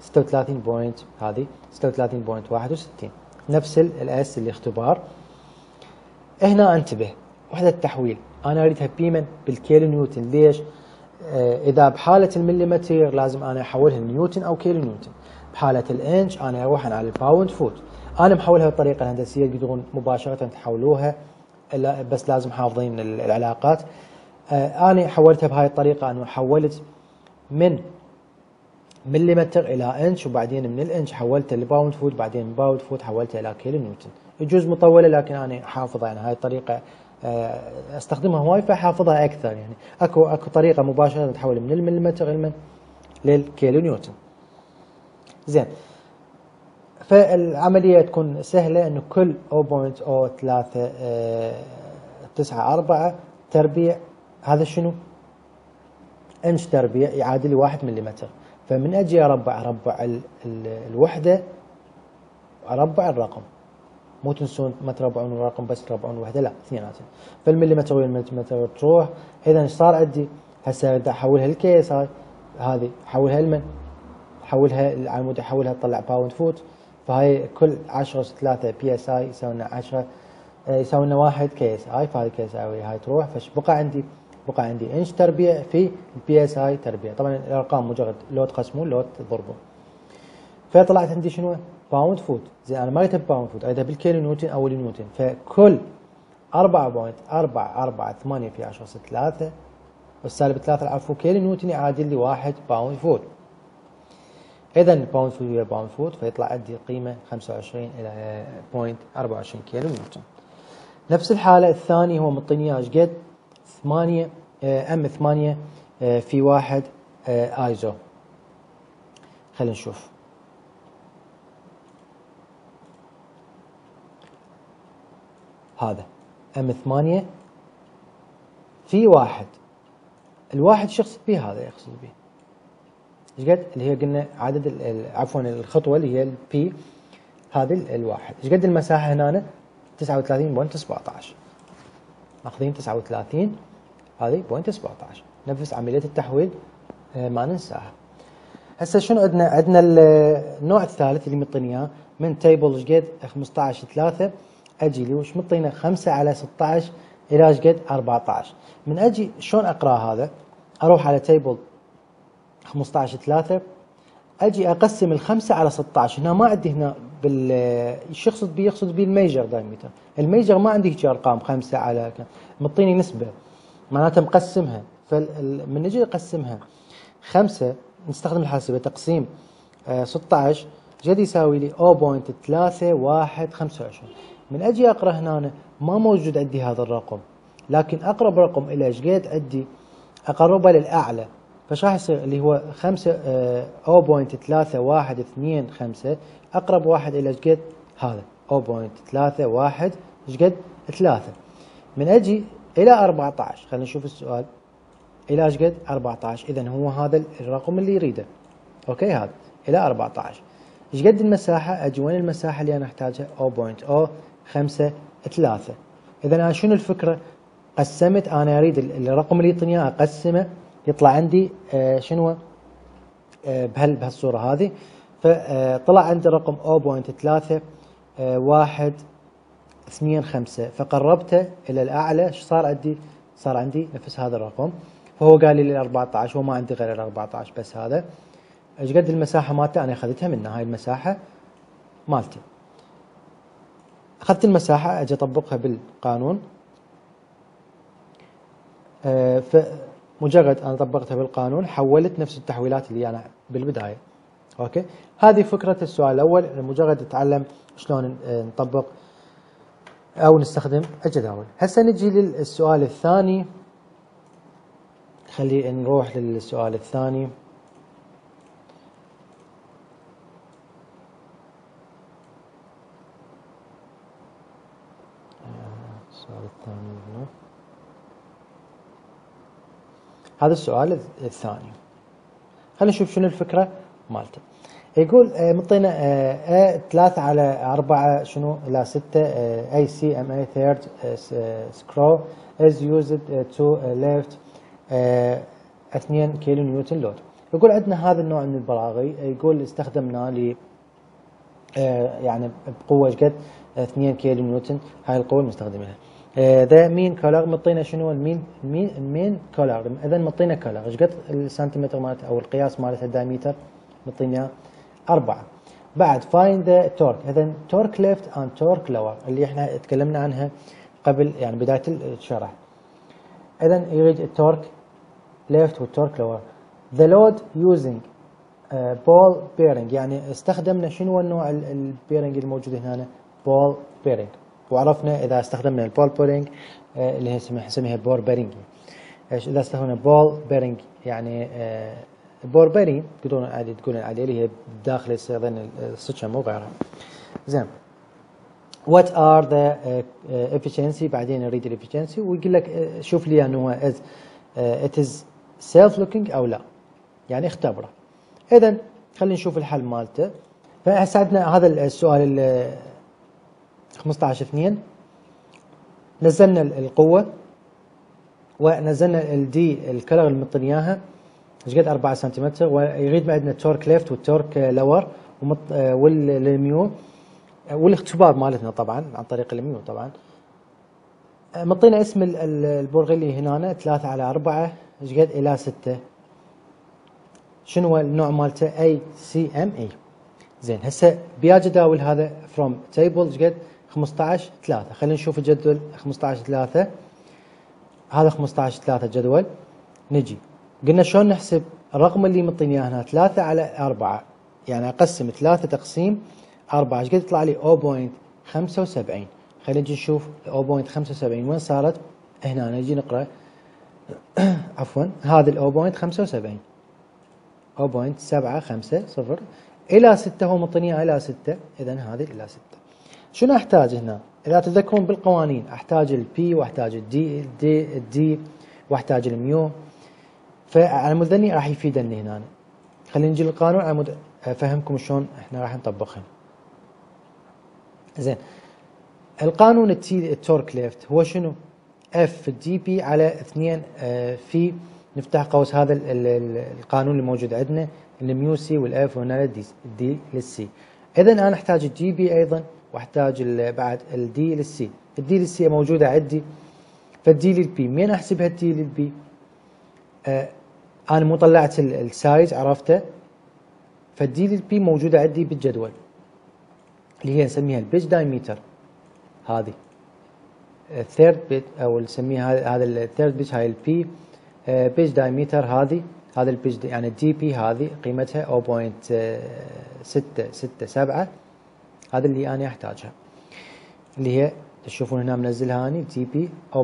36 point هذه 36.61 نفس الاس الاختبار هنا انتبه وحدة التحويل. أنا أريدها بيمن بالكيلو نيوتن ليش؟ آه إذا بحالة المليمتر لازم أنا أحولها لنيوتن أو كيلو نيوتن بحالة الانش أنا أروح على ال pound foot أنا محولها بالطريقة الهندسية تقدرون مباشرة تحولوها بس لازم حافظين العلاقات. آه أنا حولتها بهاي الطريقة. انه حولت من مليمتر إلى إنش وبعدين من الإنش حولته ل pound foot بعدين من pound foot حولته إلى كيلو نيوتن يجوز مطولة لكن أنا حافظها يعني هاي الطريقة آه، أستخدمها هواي فحافظها أكثر يعني أكو أكو طريقة مباشرة تحول من المليمتر إلى للكيلو نيوتن زين. فالعملية تكون سهلة إنه كل 0.0394 تربيع. هذا شنو؟ إنش تربيع يعادل 1 مليمتر. فمن أجي أربع أربع ال ال الوحدة أربع الرقم. مو تنسون ما تربعون الرقم بس تربعون وحدة لا اثنيناتهم. فالمليمتر والمليمتر تروح. اذا إيش صار عندي؟ هسه بدي احولها لل ksi هذه احولها لمن؟ أحولها العمود أحولها تطلع pound foot. فهاي كل 10 3 psi يساوي لنا 10 يساوي لنا واحد كي اس اي فهذه كي اس اي هاي تروح. فش بقى عندي؟ بقى عندي إنش تربيع في ال psi تربيع طبعا الأرقام مجرد لو تقسمون لو تضربون فطلعت عندي شنو؟ pound foot زين أنا ما اريدها pound foot اريدها بالكيلو نيوتن أو النيوتن فكل 4.448 في 10 3 والسالب 3 العفو كيلو نيوتن يعادل لي 1 pound foot اذا pound foot ويا pound foot فيطلع عندي قيمة 25 إلى 0.24 كيلو نيوتن نفس الحالة الثاني هو مطيني اياه قد 8 أم 8 في 1 آيزو. خلينا نشوف. هذا. أم 8 في واحد. الواحد شو يقصد به هذا يقصد به إيش قد؟ اللي هي قلنا عدد عفوا الخطوة اللي هي ال P هذه الواحد. إيش قد المساحة هنا؟ 39.17 ماخذين 39 هذه point 17 نفس عملية التحويل آه، ما ننساها. هسه شنو عندنا؟ عندنا النوع الثالث اللي مطيني اياه من table إيش قد 15 3 أجي لي وش مطينا 5 على 16 إلى إيش قد 14 من أجي شلون أقرأ هذا؟ أروح على table 15 3 أجي أقسم الخمسة على 16 هنا ما عندي هنا بال إيش يقصد بيه يقصد بيه ال major diameter ال major ما عندي هيك أرقام خمسة على مطيني نسبة. معناته مقسمها. فمن نجي نقسمها خمسة نستخدم الحاسبة تقسيم 16 آه، جد يساوي لي 0.3125 من أجي أقرأ هنا ما موجود عندي هذا الرقم لكن أقرب رقم إلى إيش قد؟ عندي أقربه للأعلى. فش راح يصير؟ اللي هو 5 0.3125 آه، أقرب واحد إلى إيش قد؟ هذا. 0.31 إيش قد؟ 3 من أجي إلى 14 خلينا نشوف السؤال. إلى إيش قد؟ 14 اذا هو هذا الرقم اللي يريده. أوكي هذا. إلى 14 إيش قد المساحة؟ أجي وين المساحة اللي أنا أحتاجها؟ 0.053 اذا أنا شنو الفكرة؟ قسمت. أنا أريد الرقم اللي يعطيني إياه أقسمه. يطلع عندي آه شنو آه بهال بهالصورة هذه. فطلع عندي رقم 0.3 آه واحد اثنين خمسة. فقربته إلى الأعلى إيش صار عندي؟ صار عندي نفس هذا الرقم. فهو قال لي ال 14 هو ما عندي غير ال 14 بس هذا. إيش قد المساحة مالته؟ أنا أخذتها منه هاي المساحة مالتي أخذت المساحة أجي أطبقها بالقانون. أه فمجرد أنا طبقتها بالقانون حولت نفس التحويلات اللي أنا بالبداية. أوكي؟ هذه فكرة السؤال الأول مجرد أتعلم شلون نطبق أو نستخدم الجداول. هسه نجي للسؤال الثاني. خلي نروح للسؤال الثاني. السؤال الثاني. هذا السؤال الثاني. خلينا نشوف شنو الفكرة مالته. يقول آه، مطينا آه، ثلاثة على أربعة شنو؟ إلى ستة ACME thread screw is used to lift اثنين كيلو نيوتن load يقول عندنا هذا النوع من البراغي يقول استخدمناه ل يعني بقوة قد؟ 2 كيلو نيوتن هاي القوة المستخدمينها. the mean collar مطينا شنو؟ ال mean ال mean ال mean collar اذا مطينا collar إيش قد؟ السنتيمتر مالته أو القياس مالته ال diameter مطينا أربعة. بعد find the torque. إذا torque lift and torque lower اللي إحنا تكلمنا عنها قبل يعني بداية الشرح. إذا يريد ال torque lift وال torque lower. The load using ball bearing. يعني استخدمنا شنو النوع ال bearing الموجود هنا؟ ball bearing. وعرفنا إذا استخدمنا ال ball bearing uh, اللي هي نسميها ball bearing إذا استخدمنا ball bearing يعني uh, بوربري تقدرون عادي تقولون عادي اللي هي داخل يستخدم ال section وغيرها زين. What are the efficiency بعدين نريد ال efficiency ويقول لك uh, شوف لي أنه is it is self locking أو لا. يعني اختبره. اذا خلينا نشوف الحل مالته. فهسه عندنا هذا السؤال 15 2 نزلنا القوة. ونزلنا ال D ال collar اللي مطين اياها إيش قد 4 سنتيمتر ويريد عندنا ال torque lift وال torque lower وال mu والاختبار مالتنا طبعا عن طريق ال mu طبعا. مطينا اسم البرغلي هنا 3 على 4 إيش قد إلى 6 شنو النوع مالته؟ ACME زين هسه بيا جداول هذا from table إيش قد 15 3 خلينا نشوف الجدول 15 3 هذا 15 3 جدول. نجي. قلنا شلون نحسب الرقم اللي مطيني إياه هنا؟ 3 على 4 يعني أقسم 3 تقسيم 4 إيش قد يطلع لي؟ 0.75 خلينا نجي نشوف 0.75 وين صارت؟ هنا. نجي نقرأ. عفوا. هذا ال 0.75 0.750 إلى 6 هو مطيني إلى 6 اذا هذه إلى 6 شنو أحتاج هنا؟ إذا تذكرون بالقوانين أحتاج البي وأحتاج الدي الدي الدي واحتاج الميو فعلى مود ذني راح يفيدني هنا خلينا نجي للقانون على مود أفهمكم شلون إحنا راح نطبقها زين. القانون ال T ال torque lift هو شنو؟ F DP على 2 آه، في نفتح قوس هذا القانون اللي موجود عندنا الميو سي والاف وهنا الدي للسي اذا أنا أحتاج ال DP أيضا وأحتاج بعد الدي للسي الدي للسي موجودة عندي فال D لل P منين أحسبها ال D لل P آه أنا مو طلعت ال size عرفته؟ فال D لل P موجودة عندي بالجدول. اللي هي نسميها ال pitch diameter هذه. ال thread pitch أو نسميها هذا ال thread pitch هاي ال P pitch diameter هذه هذا ال pitch يعني ال DP هذه قيمتها 0.667 هذا اللي أنا أحتاجها. اللي هي تشوفون هنا منزلها اني DP 0.667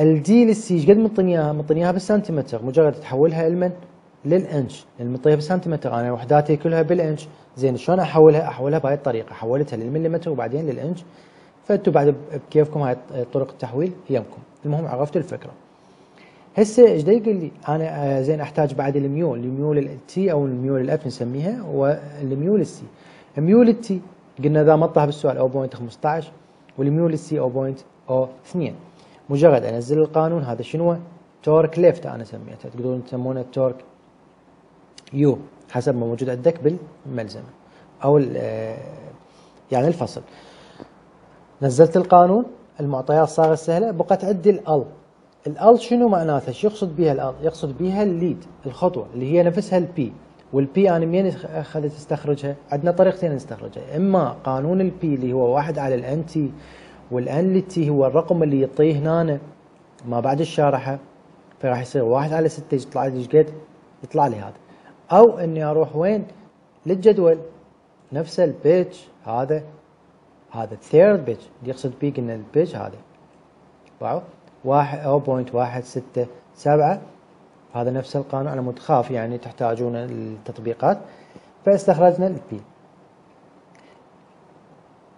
ال D لل C قد منطيني اياها؟ منطيني اياها بالسنتيمتر. مجرد تحولها لمن؟ للإنش. لأن منطيها بالسنتيمتر. أنا وحداتي كلها بالإنش. زين شلون أحولها؟ أحولها بهاي الطريقة. حولتها للمليمتر وبعدين للإنش. فانتم بعد بكيفكم هاي طرق التحويل. يمكم. المهم عرفتوا الفكرة. هسه إيش يقول لي؟ أنا آه، زين أحتاج بعد الميول. الميول التي أو الميول الاف نسميها وال mu لل C ال mu لل T قلنا ذا مطها بالسؤال 0.15 وال mu لل C 0.02 مجرد انزل القانون هذا شنو؟ torque lift أنا سميته. تقدرون تسمونه torque U حسب ما موجود عندك بالملزمه أو آه، يعني الفصل. نزلت القانون المعطيات صارت سهلة بقت عندي ال L شنو معناته؟ شو يقصد بها ال يقصد بها ال lead الخطوة اللي هي نفسها ال P وال P أنا منين أخذت أستخرجها؟ عندنا طريقتين نستخرجها، إما قانون ال P اللي هو واحد على ال NT وال NT هو الرقم اللي يعطيه هنا ما بعد الشارحة فراح يصير واحد على ستة يطلع لي قد؟ يطلع لي هذا. أو إني أروح وين؟ للجدول نفس ال pitch هذا هذا ال thread اللي يقصد بيه قلنا ال pitch هذا. واو واحد 0.167 هذا نفس القانون على مود يعني تحتاجون التطبيقات فاستخرجنا ال P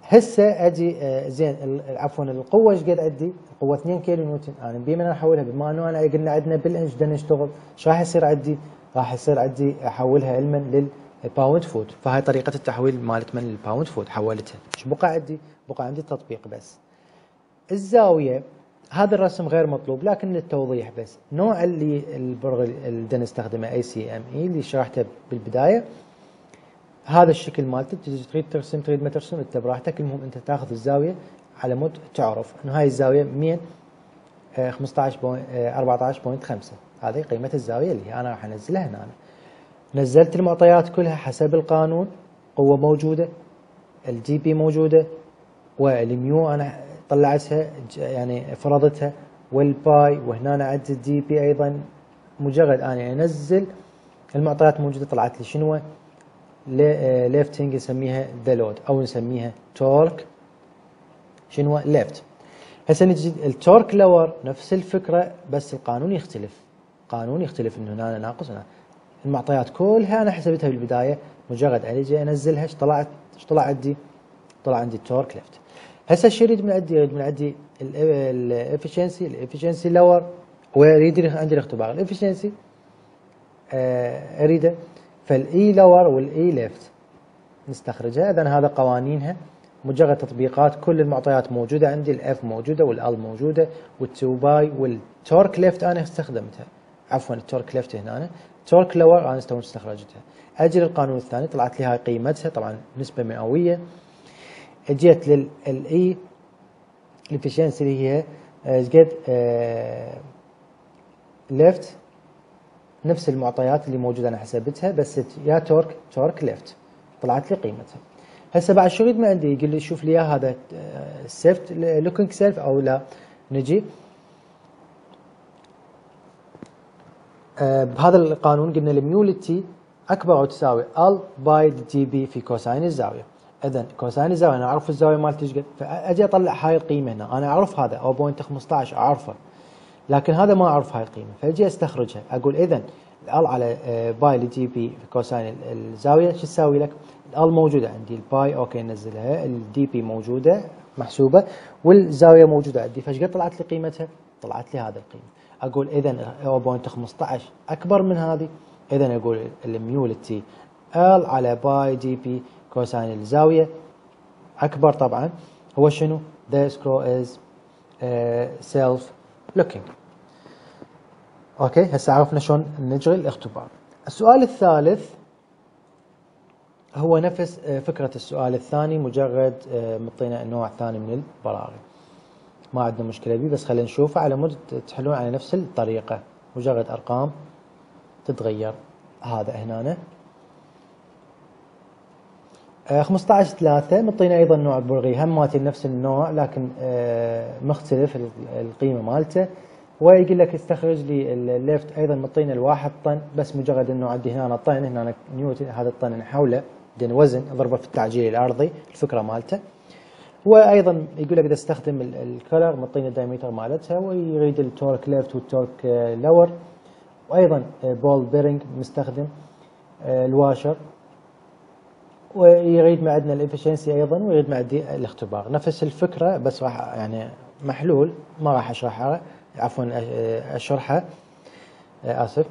هسه أجي آه، زين عفوا القوة إيش قد عندي؟ القوه 2 كيلو نيوتن. أنا بي من أحولها بما إنه أنا قلنا عندنا بالإنش بدنا نشتغل إيش راح يصير عندي؟ راح يصير عندي أحولها علما لل pound foot فهاي طريقة التحويل مالت من ال pound foot حولتها. إيش بقى عندي؟ بقى عندي التطبيق بس. الزاوية هذا الرسم غير مطلوب لكن للتوضيح بس. نوع اللي البرغي اللي نستخدمه ACME اللي شرحته بالبداية. هذا الشكل مالته تريد ترسم تريد ما ترسم انت براحتك المهم انت تاخذ الزاوية على مود تعرف. انه هاي الزاوية 100 15 14.5 هذه قيمة الزاوية اللي أنا راح أنزلها هنا أنا. نزلت المعطيات كلها حسب القانون قوة موجودة ال DP موجودة وال mu أنا طلعتها يعني فرضتها وال pi وهنا عندي ال DP أيضا. مجرد أنا أنزل المعطيات موجودة طلعت لي شنو؟ lifting نسميها the load أو نسميها torque شنو lift هسه نجي ال torque lower نفس الفكرة بس القانون يختلف. قانون يختلف انه هنا ناقص هنا. المعطيات كلها أنا حسبتها بالبداية مجرد أجي أنزلها إيش طلعت؟ إيش طلع عندي؟ طلع عندي torque lift هسه الشيء يريد من عندي؟ يريد من عندي ال efficiency ال efficiency lower ويريد عندي الاختبار؟ ال efficiency أريده؟ فال E lower وال E lift نستخرجها اذا هذا قوانينها. مجرد تطبيقات كل المعطيات موجودة عندي الاف موجودة والال موجودة والتو باي والتورك ليفت أنا استخدمتها. عفوا ال torque lift هنا torque lower أنا استخرجتها. أجي للقانون الثاني طلعت لي هاي قيمتها طبعا نسبة مئوية. جيت لل اي ال efficiency اللي هي إيش قد؟ lift نفس المعطيات اللي موجودة أنا حسبتها بس يا torque torque lift طلعت لي قيمتها. هسه بعد شو ما عندي؟ يقول لي شوف لي هذا سيفت locking self أو لا. نجي. آه، بهذا القانون قلنا ال μ التي أكبر أو تساوي. ال π dp في cosine الزاوية. اذا cosine الزاوية أنا أعرف الزاوية مالتي إيش فأجي أطلع هاي القيمة هنا. أنا أعرف هذا أو point 15 أعرفه. لكن هذا ما أعرف هاي القيمه فاجي أستخرجها. أقول اذا ال L على π dp في cosine الزاوية شو تساوي لك؟ ال L موجودة عندي. ال π okay نزلها ال dp موجودة محسوبة. والزاوية موجودة عندي. فايش قد طلعت لي قيمتها؟ طلعت لي هذه القيمة. أقول اذا 0.15 أكبر من هذه؟ اذا أقول الميولتي L على π dp cosine الزاوية. أكبر طبعا. هو شنو؟ screw is uh, self locking. okay هسه عرفنا شلون نجري الاختبار. السؤال الثالث هو نفس uh, فكرة السؤال الثاني مجرد uh, مطينا نوع ثاني من البراغي ما عندنا مشكلة بيه بس خلينا نشوفه على مود تحلون على نفس الطريقة. مجرد أرقام تتغير. هذا هنا. 15 3 مطينا أيضا نوع برغي هم مالتي نفس النوع لكن آه، مختلف القيمة مالته. ويقول لك استخرج لي ال lift أيضا مطينا الواحد طن بس مجرد إنه عندي هنا طن هنا نيوتن هذا الطن نحوله دين وزن اضربه في التعجيل الأرضي الفكرة مالته. وأيضا يقول لك إذا استخدم ال collar مطينا ال diameter مالتها ويريد ال torque lift وال torque lower وأيضا ball bearing مستخدم آه، ال washer. ويريد ما عندنا ال efficiency أيضا ويريد ما عندي الاختبار. نفس الفكرة بس راح يعني محلول ما راح أشرحها عفوا أشرحها. آسف.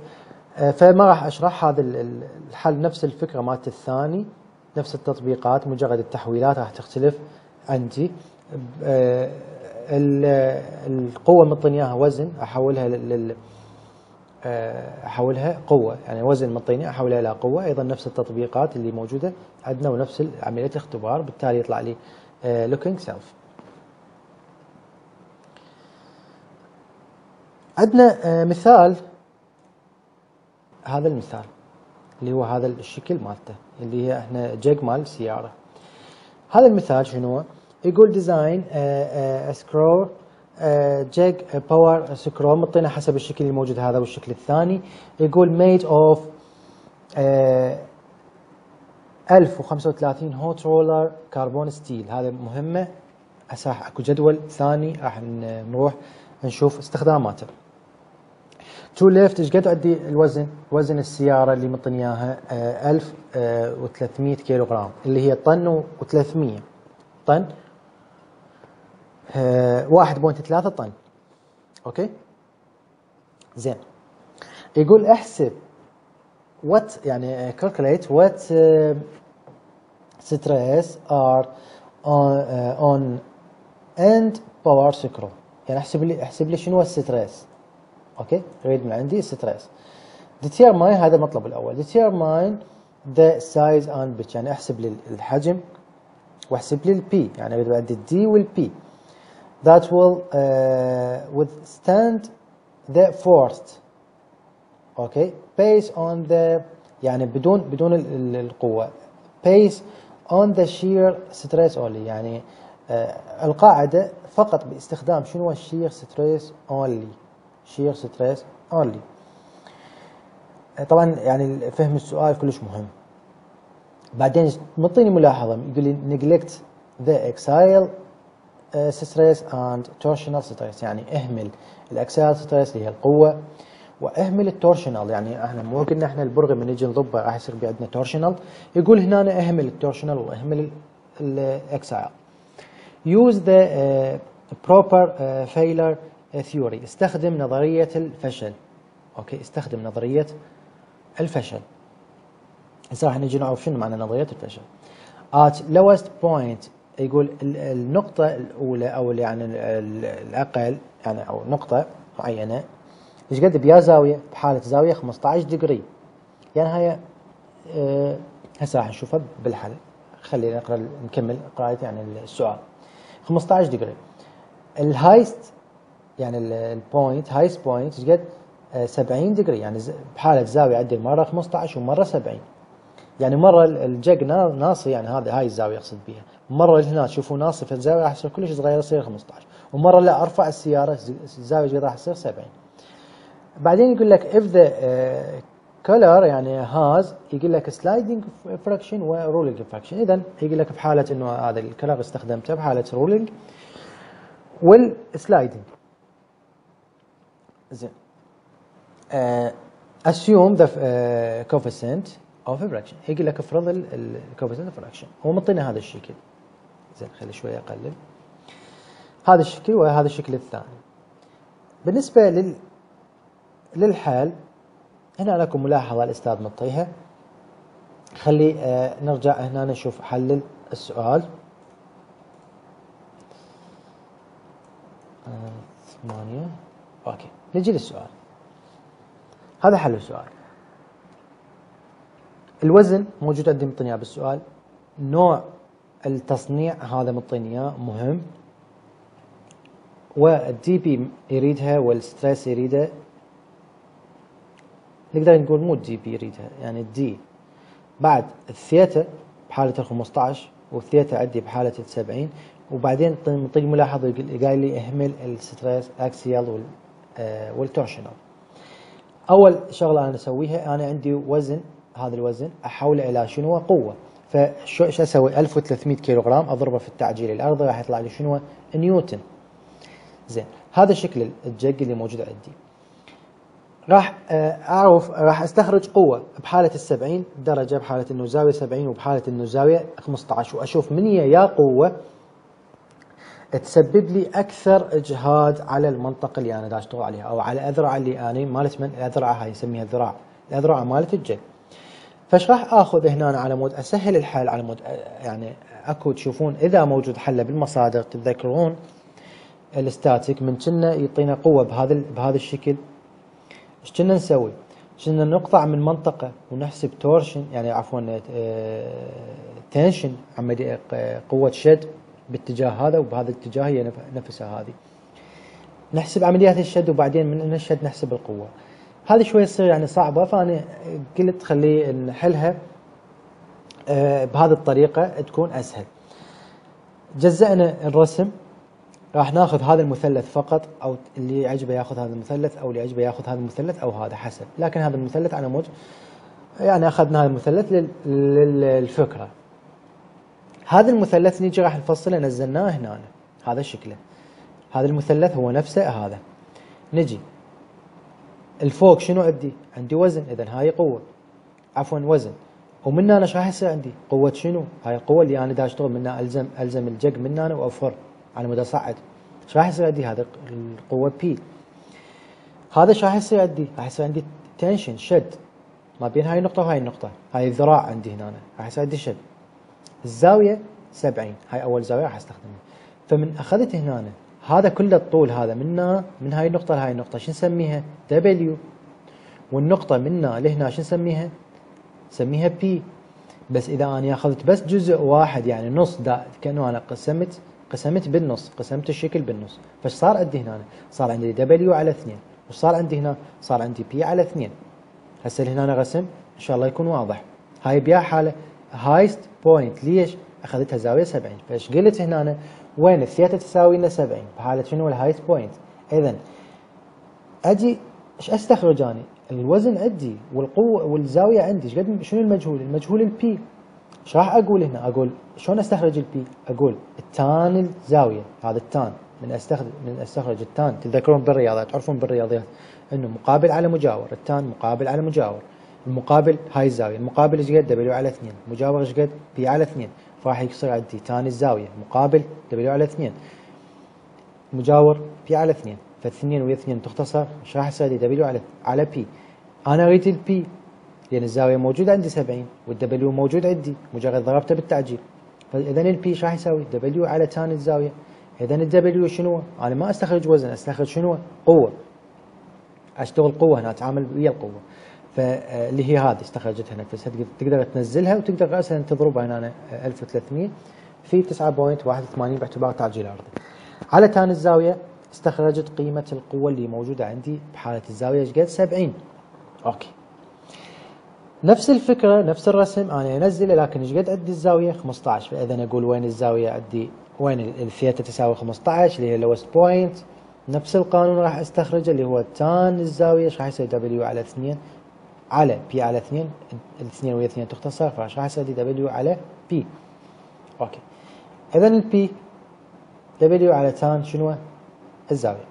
فما راح أشرح هذا الحل نفس الفكرة مالت الثاني نفس التطبيقات مجرد التحويلات راح تختلف عندي. القوة مطين اياها وزن أحولها لل آه، احولها قوة يعني وزن مطيني احولها إلى قوة أيضا نفس التطبيقات اللي موجودة عندنا ونفس عملية الاختبار بالتالي يطلع لي locking آه، self عندنا آه، مثال هذا المثال اللي هو هذا الشكل مالته اللي هي إحنا جك مال سيارة. هذا المثال شنو؟ يقول design screw jack power screw مطينا حسب الشكل الموجود هذا والشكل الثاني. يقول made of 1035 hot rolled carbon steel هذا مهمة. هسه أكو جدول ثاني راح نروح نشوف استخداماته. to lift إيش قد عندي الوزن؟ وزن السيارة اللي مطني إياها 1300 كيلو جرام اللي هي طن و300 طن 1.3 آه، طن. okay؟ زين. يقول احسب what يعني stresses are on, uh, on end power screw يعني احسب لي احسب لي شنو ال stress okay؟ اريد من عندي stress determine هذا المطلب الأول. determine the size and pitch. يعني احسب لي الحجم واحسب لي ال P يعني اريد عندي ال D وال P that will uh, withstand the force okay based on the يعني بدون بدون القوة based on the shear stress only يعني uh, القاعدة فقط باستخدام شنو ال shear stress only shear stress only طبعا يعني فهم السؤال كلش مهم بعدين مطيني ملاحظة يقول لي neglect the axial stress and torsional stress يعني اهمل ال axial stress اللي هي القوة وأهمل ال torsional يعني إحنا مو قلنا إحنا البرغي من نجي نضبه راح يصير عندنا torsional يقول هنا أهمل ال torsional وأهمل the uh, proper uh, failure theory استخدم نظرية الفشل. okay استخدم نظرية الفشل. هسه راح نجي نعرف شنو معنى نظرية الفشل. At lowest point يقول النقطة الأولى أو يعني الأقل يعني أو نقطة معينة. إيش قد بيا زاوية؟ بحالة زاوية 15 degree. يعني هاي أه هسه راح نشوفها بالحل. خلينا نقرأ نكمل قراءة يعني السؤال. 15 degree. ال highest يعني ال point highest point إيش قد؟ 70 degree. يعني بحالة زاوية عندي مرة 15 ومرة 70 يعني مرة الجك ناصي يعني هذا هاي الزاوية أقصد بها مرة هنا تشوفوا ناصي في الزاوية راح يصير كلش صغير يصير 15 ومرة لا أرفع السيارة الزاوية راح تصير 70 بعدين يقول لك the uh, collar يعني has يقول لك sliding friction و rolling friction. اذا يقول لك بحالة إنه هذا ال collar استخدمته بحالة rolling وال sliding زين. The uh, coefficient of fraction. يقول لك افرض ال coefficient of fraction. هو مطينا هذا الشكل زين خلي شوية أقلل. هذا الشكل وهذا الشكل الثاني. بالنسبة لل للحال هنا لكم ملاحظة الأستاذ مطيها خلي آه نرجع هنا نشوف حل السؤال. آه ثمانية. أوكي نجي للسؤال. هذا حل السؤال. الوزن موجود عندي مطيني بالسؤال نوع التصنيع هذا مطيني مهم. والدي بي يريدها والستريس يريده. نقدر نقول مو الدي بي يريدها يعني الدي بعد الثيتا بحالة ال 15 والثيتا عندي بحالة ال 70 وبعدين مطيك ملاحظة قال لي اهمل ال stress axial وال torsional أول شغلة أنا أسويها أنا عندي وزن هذا الوزن أحوله إلى شنو؟ قوة. فشو إيش أسوي 1300 كيلو جرام أضربه في التعجيل الأرضي راح يطلع لي شنو؟ نيوتن. زين هذا شكل ال jack اللي موجود عندي. راح أعرف راح أستخرج قوة بحالة ال 70 درجة بحالة انه زاويه 70 وبحالة انه زاويه 15 وأشوف من هي يا قوة تسبب لي أكثر إجهاد على المنطقة اللي أنا دا اشتغل عليها أو على الاذرع اللي أنا مالت من؟ الاذرعه هاي نسميها الذراع. الاذرعه مالت ال jack فايش راح آخذ هنا على مود أسهل الحل على مود يعني أكو تشوفون إذا موجود حله بالمصادر تتذكرون ال static من كنا يعطينا قوة بهذا بهذا الشكل. إيش كنا نسوي؟ كنا نقطع من منطقة ونحسب torsion يعني عفوا tension عمليه قوة شد باتجاه هذا وبهذا الاتجاه هي نفسها هذه. نحسب عمليات الشد وبعدين من الشد نحسب القوة. هذه شوي تصير يعني صعبة فأنا قلت خلي نحلها بهذه الطريقة تكون أسهل. جزأنا الرسم راح ناخذ هذا المثلث فقط أو اللي يعجبه ياخذ هذا المثلث أو اللي يعجبه ياخذ هذا المثلث أو هذا حسب. لكن هذا المثلث على مود يعني أخذنا هذا المثلث للفكرة. هذا المثلث نيجي راح نفصله نزلناه هنا هذا شكله. هذا المثلث هو نفسه هذا. نجي. الفوق شنو عندي عندي وزن اذا هاي قوة. عفوا وزن. ومن هنا إيش راح يصير عندي؟ قوة شنو؟ هاي القوه اللي أنا دا اشتغل منها ألزم ألزم الجق من هنا وأوفر على مدى صعد. إيش راح يصير عندي؟ هذا القوة بي هذا إيش راح يصير عندي؟ راح يصير عندي tension شد. ما بين هاي النقطة وهاي النقطة. هاي الذراع عندي هنا راح يصير عندي شد. الزاوية 70 هاي أول زاوية راح أستخدمها. فمن أخذت هنا هذا كله الطول هذا منا من هاي النقطة لهاي النقطة شو نسميها؟ W. والنقطة منا لهنا شو نسميها؟ نسميها P. بس إذا أنا أخذت بس جزء واحد يعني نص دا كأنه أنا قسمت قسمت بالنص قسمت الشكل بالنص. فايش صار عندي هنا؟ صار عندي W على 2 وش صار عندي هنا؟ صار عندي P على 2 هسه هنا رسم إن شاء الله يكون واضح. هاي بيا حالة highest point ليش؟ أخذتها زاوية 70 فايش قلت هنا وين الثيتا تساوي لنا 70 بحاله شنو ال highest point اذا أجي إيش أستخرج اني؟ الوزن عندي والقوة والزاوية عندي إيش قد شنو المجهول؟ المجهول ال P إيش راح أقول هنا؟ أقول شلون أستخرج ال P؟ أقول ال tan الزاوية هذا ال tan من استخرج من أستخرج ال tan تذكرون بالرياضيات تعرفون بالرياضيات إنه مقابل على مجاور ال tan مقابل على مجاور المقابل هاي الزاوية المقابل إيش قد W على 2 مجاور إيش قد P على 2 فراح يصير عندي tan الزاوية مقابل W على 2 مجاور P على 2 فاثنين ويا 2 تختصر إيش راح يصير عندي W على على P أنا أريد ال P لأن الزاوية موجودة عندي 70 وال W موجود عندي مجرد ضربته بالتعجيل. فإذا ال P إيش راح يساوي؟ W على tan الزاوية. إذا ال W شنو؟ أنا ما أستخرج وزن أستخرج شنو؟ قوة. أشتغل قوة هنا أتعامل ويا القوة. فاللي هي هذه استخرجتها نفسها تقدر تنزلها وتقدر راسا تضربها هنا 1300 في 9.81 باعتبار تعجيل الارضي. على tan الزاوية استخرجت قيمة القوة اللي موجودة عندي بحالة الزاوية. إيش قد؟ 70 أوكي. نفس الفكرة نفس الرسم. أنا أنزله لكن إيش قد عندي الزاوية؟ 15 فإذا أقول وين الزاوية عندي؟ وين الثيتا تساوي 15 اللي هي ال lowest point نفس القانون راح أستخرجه اللي هو tan الزاوية. إيش راح يسوي؟ دبليو على 2 على بي على 2 الاثنين ويا 2 تختصر فايش راح يسوي W على P أوكي. اذا ال P W على tan شنو؟ الزاوية.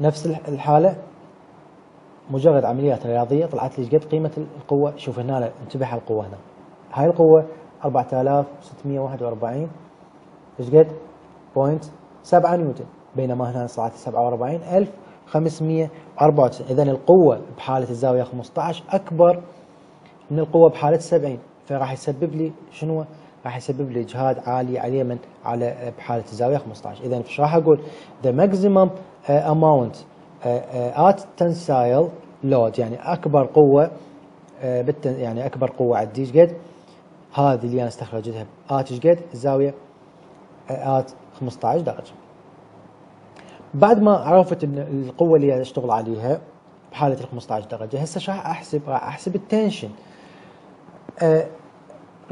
نفس الحالة مجرد عمليات رياضية طلعت لي قد قيمة القوة؟ شوف هنا انتبه على القوة هنا. هاي القوة 4641 إيش قد؟ بوينت 7 نيوتن. بينما هنا طلعت 47594 اذا القوة بحالة الزاوية 15 أكبر من القوة بحالة 70 فراح يسبب لي شنو؟ راح يسبب لي إجهاد عالي على اليمن على بحالة الزاوية 15 اذا إيش راح أقول؟ the maximum uh, amount tensile load يعني أكبر قوة آه، بال ten يعني أكبر قوة عندي إيش قد؟ هذه اللي أنا استخرجتها at إيش قد؟ الزاوية at 15 درجة. بعد ما عرفت إن القوة اللي أشتغل عليها بحالة ال 15 درجة هسه إيش راح أحسب؟ راح أحسب ال tension. آه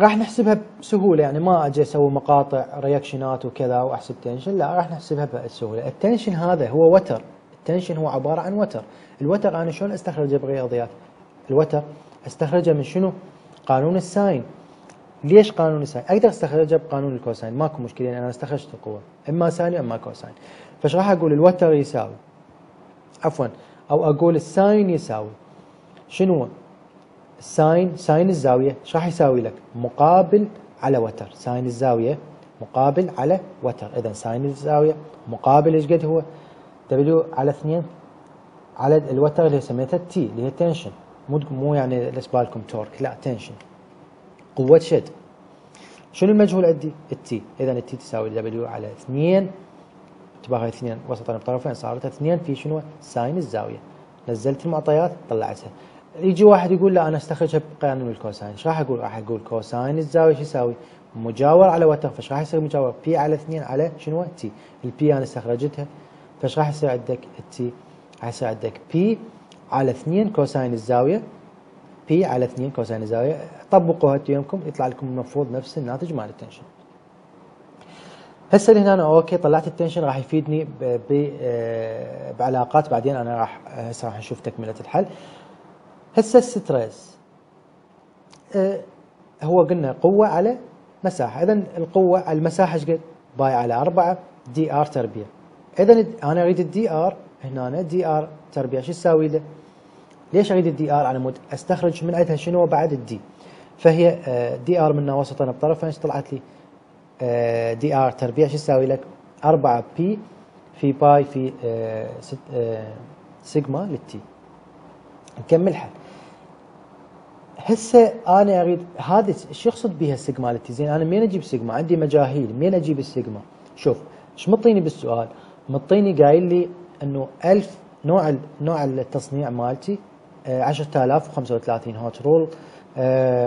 راح نحسبها بسهولة يعني ما أجي أسوي مقاطع reaction ات وكذا وأحسب tension لا راح نحسبها بسهولة، ال tension هذا هو وتر ال tension هو عبارة عن وتر الوتر أنا شلون أستخرجه بالرياضيات الوتر أستخرجه من شنو؟ قانون ال sine. ليش قانون ال sine؟ أقدر أستخرجه بقانون ال cosine ماكو مشكلة أنا استخرجت القوة إما sine واما cosine فايش راح أقول الوتر يساوي. عفوا. أو أقول ال sine يساوي. شنو؟ ال sine sine الزاوية إيش راح يساوي لك مقابل على وتر. sine الزاوية مقابل على وتر. اذا sine الزاوية مقابل إيش قد هو؟ W على اثنين على الوتر اللي سميتها T اللي هي tension مو مو يعني بالنسبة لكم torque لا tension قوة شد. شنو المجهول عندي؟ التي اذا التي تساوي دبليو على اثنين تبغى اثنين وسطا بطرفين صارت اثنين في شنو؟ sine الزاوية نزلت المعطيات طلعتها يجي واحد يقول لا أنا أستخرجها بقانون ال cosine إيش راح أقول؟ راح أقول cosine الزاوية شو يساوي؟ مجاور على وتر فايش راح يصير مجاور؟ P على اثنين على شنو؟ T ال P أنا استخرجتها فايش راح يصير عندك ال T راح يصير عندك P على 2 cosine الزاوية P على 2 cosine الزاوية طبقوها يومكم يطلع لكم المفروض نفس الناتج مال ال tension هسه هنا أنا okay طلعت ال tension راح يفيدني آه، بعلاقات بعدين أنا راح هسه راح نشوف تكملة الحل. هسه ال stress. آه، هو قلنا قوة على مساحة. اذا القوة على المساحة إيش قد؟ pi على 4 dr تربيع اذا أنا أريد ال dr هنا dr تربيع شو تساوي له؟ ليش أريد ال dr على مود؟ أستخرج من عندها شنو بعد ال d. فهي dr منها وسطا بطرفين إيش طلعت لي؟ dr تربيع شو تساوي لك؟ 4 P في pi في آه، آه، sigma لل T نكملها. هسه أنا أريد هذه شو يقصد بها ال sigma لل T زين أنا منين أجيب سيجما عندي مجاهيل منين أجيب السيجما شوف إيش مطيني بالسؤال؟ مطيني قايل لي إنه 1000 نوع نوع التصنيع مالتي 10035 hot roll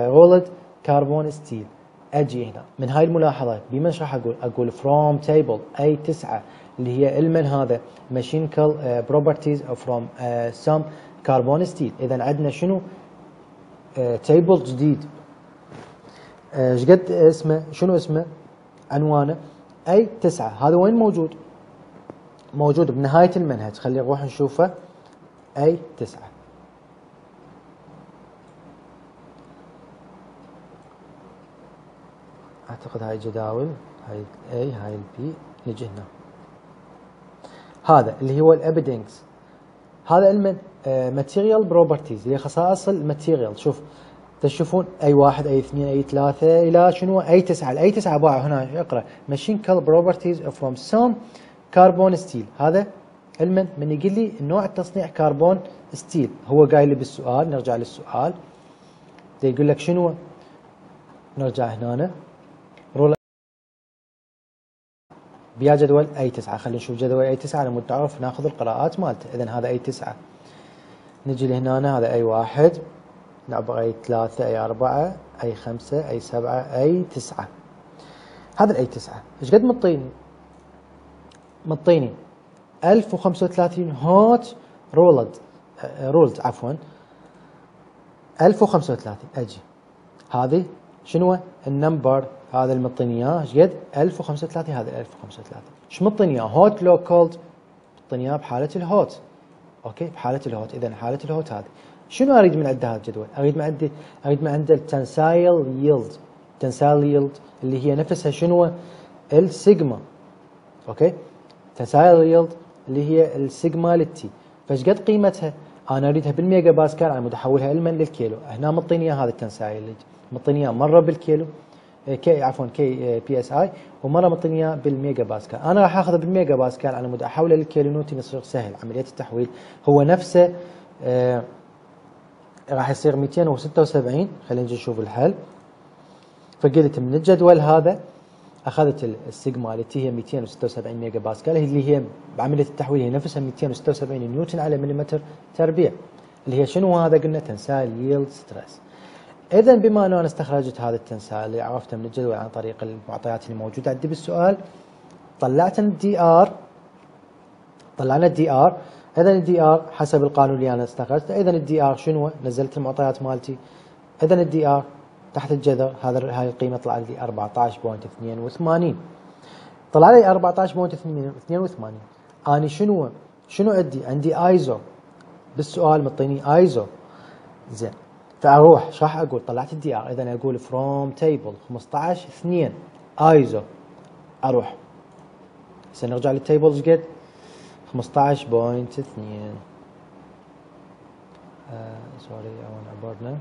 rolled carbon steel. أجي هنا. من هاي الملاحظه بمن راح أقول؟ أقول from table A 9 اللي هي المن هذا mechanical properties from some carbon steel اذا عندنا شنو؟ uh, table جديد. Uh, إيش قد اسمه؟ شنو اسمه؟ عنوانه. A 9 هذا وين موجود؟ موجود بنهاية المنهج. خلينا نروح نشوفه. A 9 أعتقد هاي جداول هاي A هاي B نجي هنا. هذا اللي هو ال appendix هذا المن material properties هي خصائص ال material شوف تشوفون A واحد A اثنين A ثلاثة إلى شنو؟ A تسعة. A تسعة باع هنا اقرأ. mechanical properties from some carbon steel هذا المن من يقول لي نوع التصنيع carbon steel هو قايل لي بالسؤال نرجع للسؤال. يقول لك شنو؟ نرجع هنا. بيا جدول A 9 خلينا نشوف جدول A 9 على مود تعرف ناخذ القراءات مالته. اذا هذا A 9 نجي لهنا هذا A 1 نعبر A 3 A 4 A 5 A 7 A 9 هذا ال A 9 إيش قد مطيني؟ مطيني 1035 hot rolled rolled عفوا. 1035 أجي. هذه شنو ال number هذا اللي مطيني اياه إيش قد 1035 هذا 1035 إيش مطيني اياه hot لو cold مطيني اياه بحالة ال hot. okay؟ بحالة ال hot. اذا حالة ال hot هذه. شنو أريد من عنده هذا الجدول؟ أريد من عنده أريد من عنده ال tensile yield tensile yield اللي هي نفسها شنو؟ السيجما okay؟ tensile yield اللي هي ال sigma لل T فإيش قد قيمتها؟ أنا أريدها بالميجا باسكال أنا متحولها علما للكيلو هنا مطيني اياه هذا ال tensile. مطيني اياه مرة بالكيلو. K عفوا K P S I ومره مطيني بالميجا باسكال أنا راح اخذه بالميجا باسكال على مود احوله للكيلو نيوتن يصير سهل. عمليه التحويل هو نفسه آه راح يصير 276 خلينا نجي نشوف الحل. فقلت من الجدول هذا أخذت السيجما التي هي 276 ميجا باسكال اللي هي بعملية التحويل هي نفسها 276 نيوتن على مليمتر تربيع. اللي هي شنو هذا؟ قلنا tensile yield stress. اذا بما أنه أنا استخرجت هذا ال tensile اللي عرفته من الجدول عن طريق المعطيات اللي موجودة عندي بالسؤال طلعت ال dr طلعنا ال dr اذا ال dr حسب القانون اللي أنا استخرجته اذا ال dr شنو؟ نزلت المعطيات مالتي اذا ال dr تحت الجذر هذا هاي القيمة طلعت لي 14.82 طلع لي 14.82 اني شنو؟ شنو عندي؟ عندي ايزو بالسؤال مطيني ايزو زين. فأروح راح أقول طلعت ال dr اذا أقول from table 15 2 آيزو. أروح. هسه نرجع لل table إيش قد؟ 15.2 sorry اون عبرنا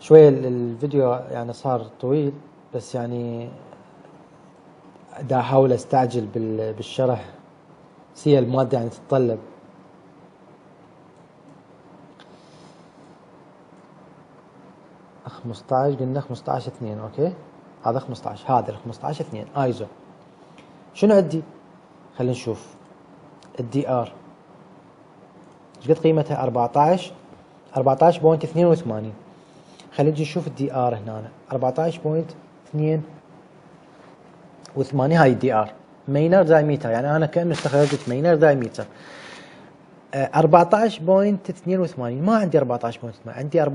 شوية الفيديو يعني صار طويل بس يعني دا أحاول أستعجل بالشرح. سي المادة يعني تتطلب. خمسطعش قلنا خمسطعش اثنين okay؟ هذا خمسطعش هذا الخمسطعش اثنين آيزو. شنو عندي؟ خلينا نشوف. ال DR. إيش قد قيمتها؟ 14 14.82 خلينا نجي نشوف ال DR هنا. 14.2 و8 هاي ال DR. minor diameter يعني أنا كأني استخرجت minor diameter 14.82 ما عندي 14.8 عندي 14.93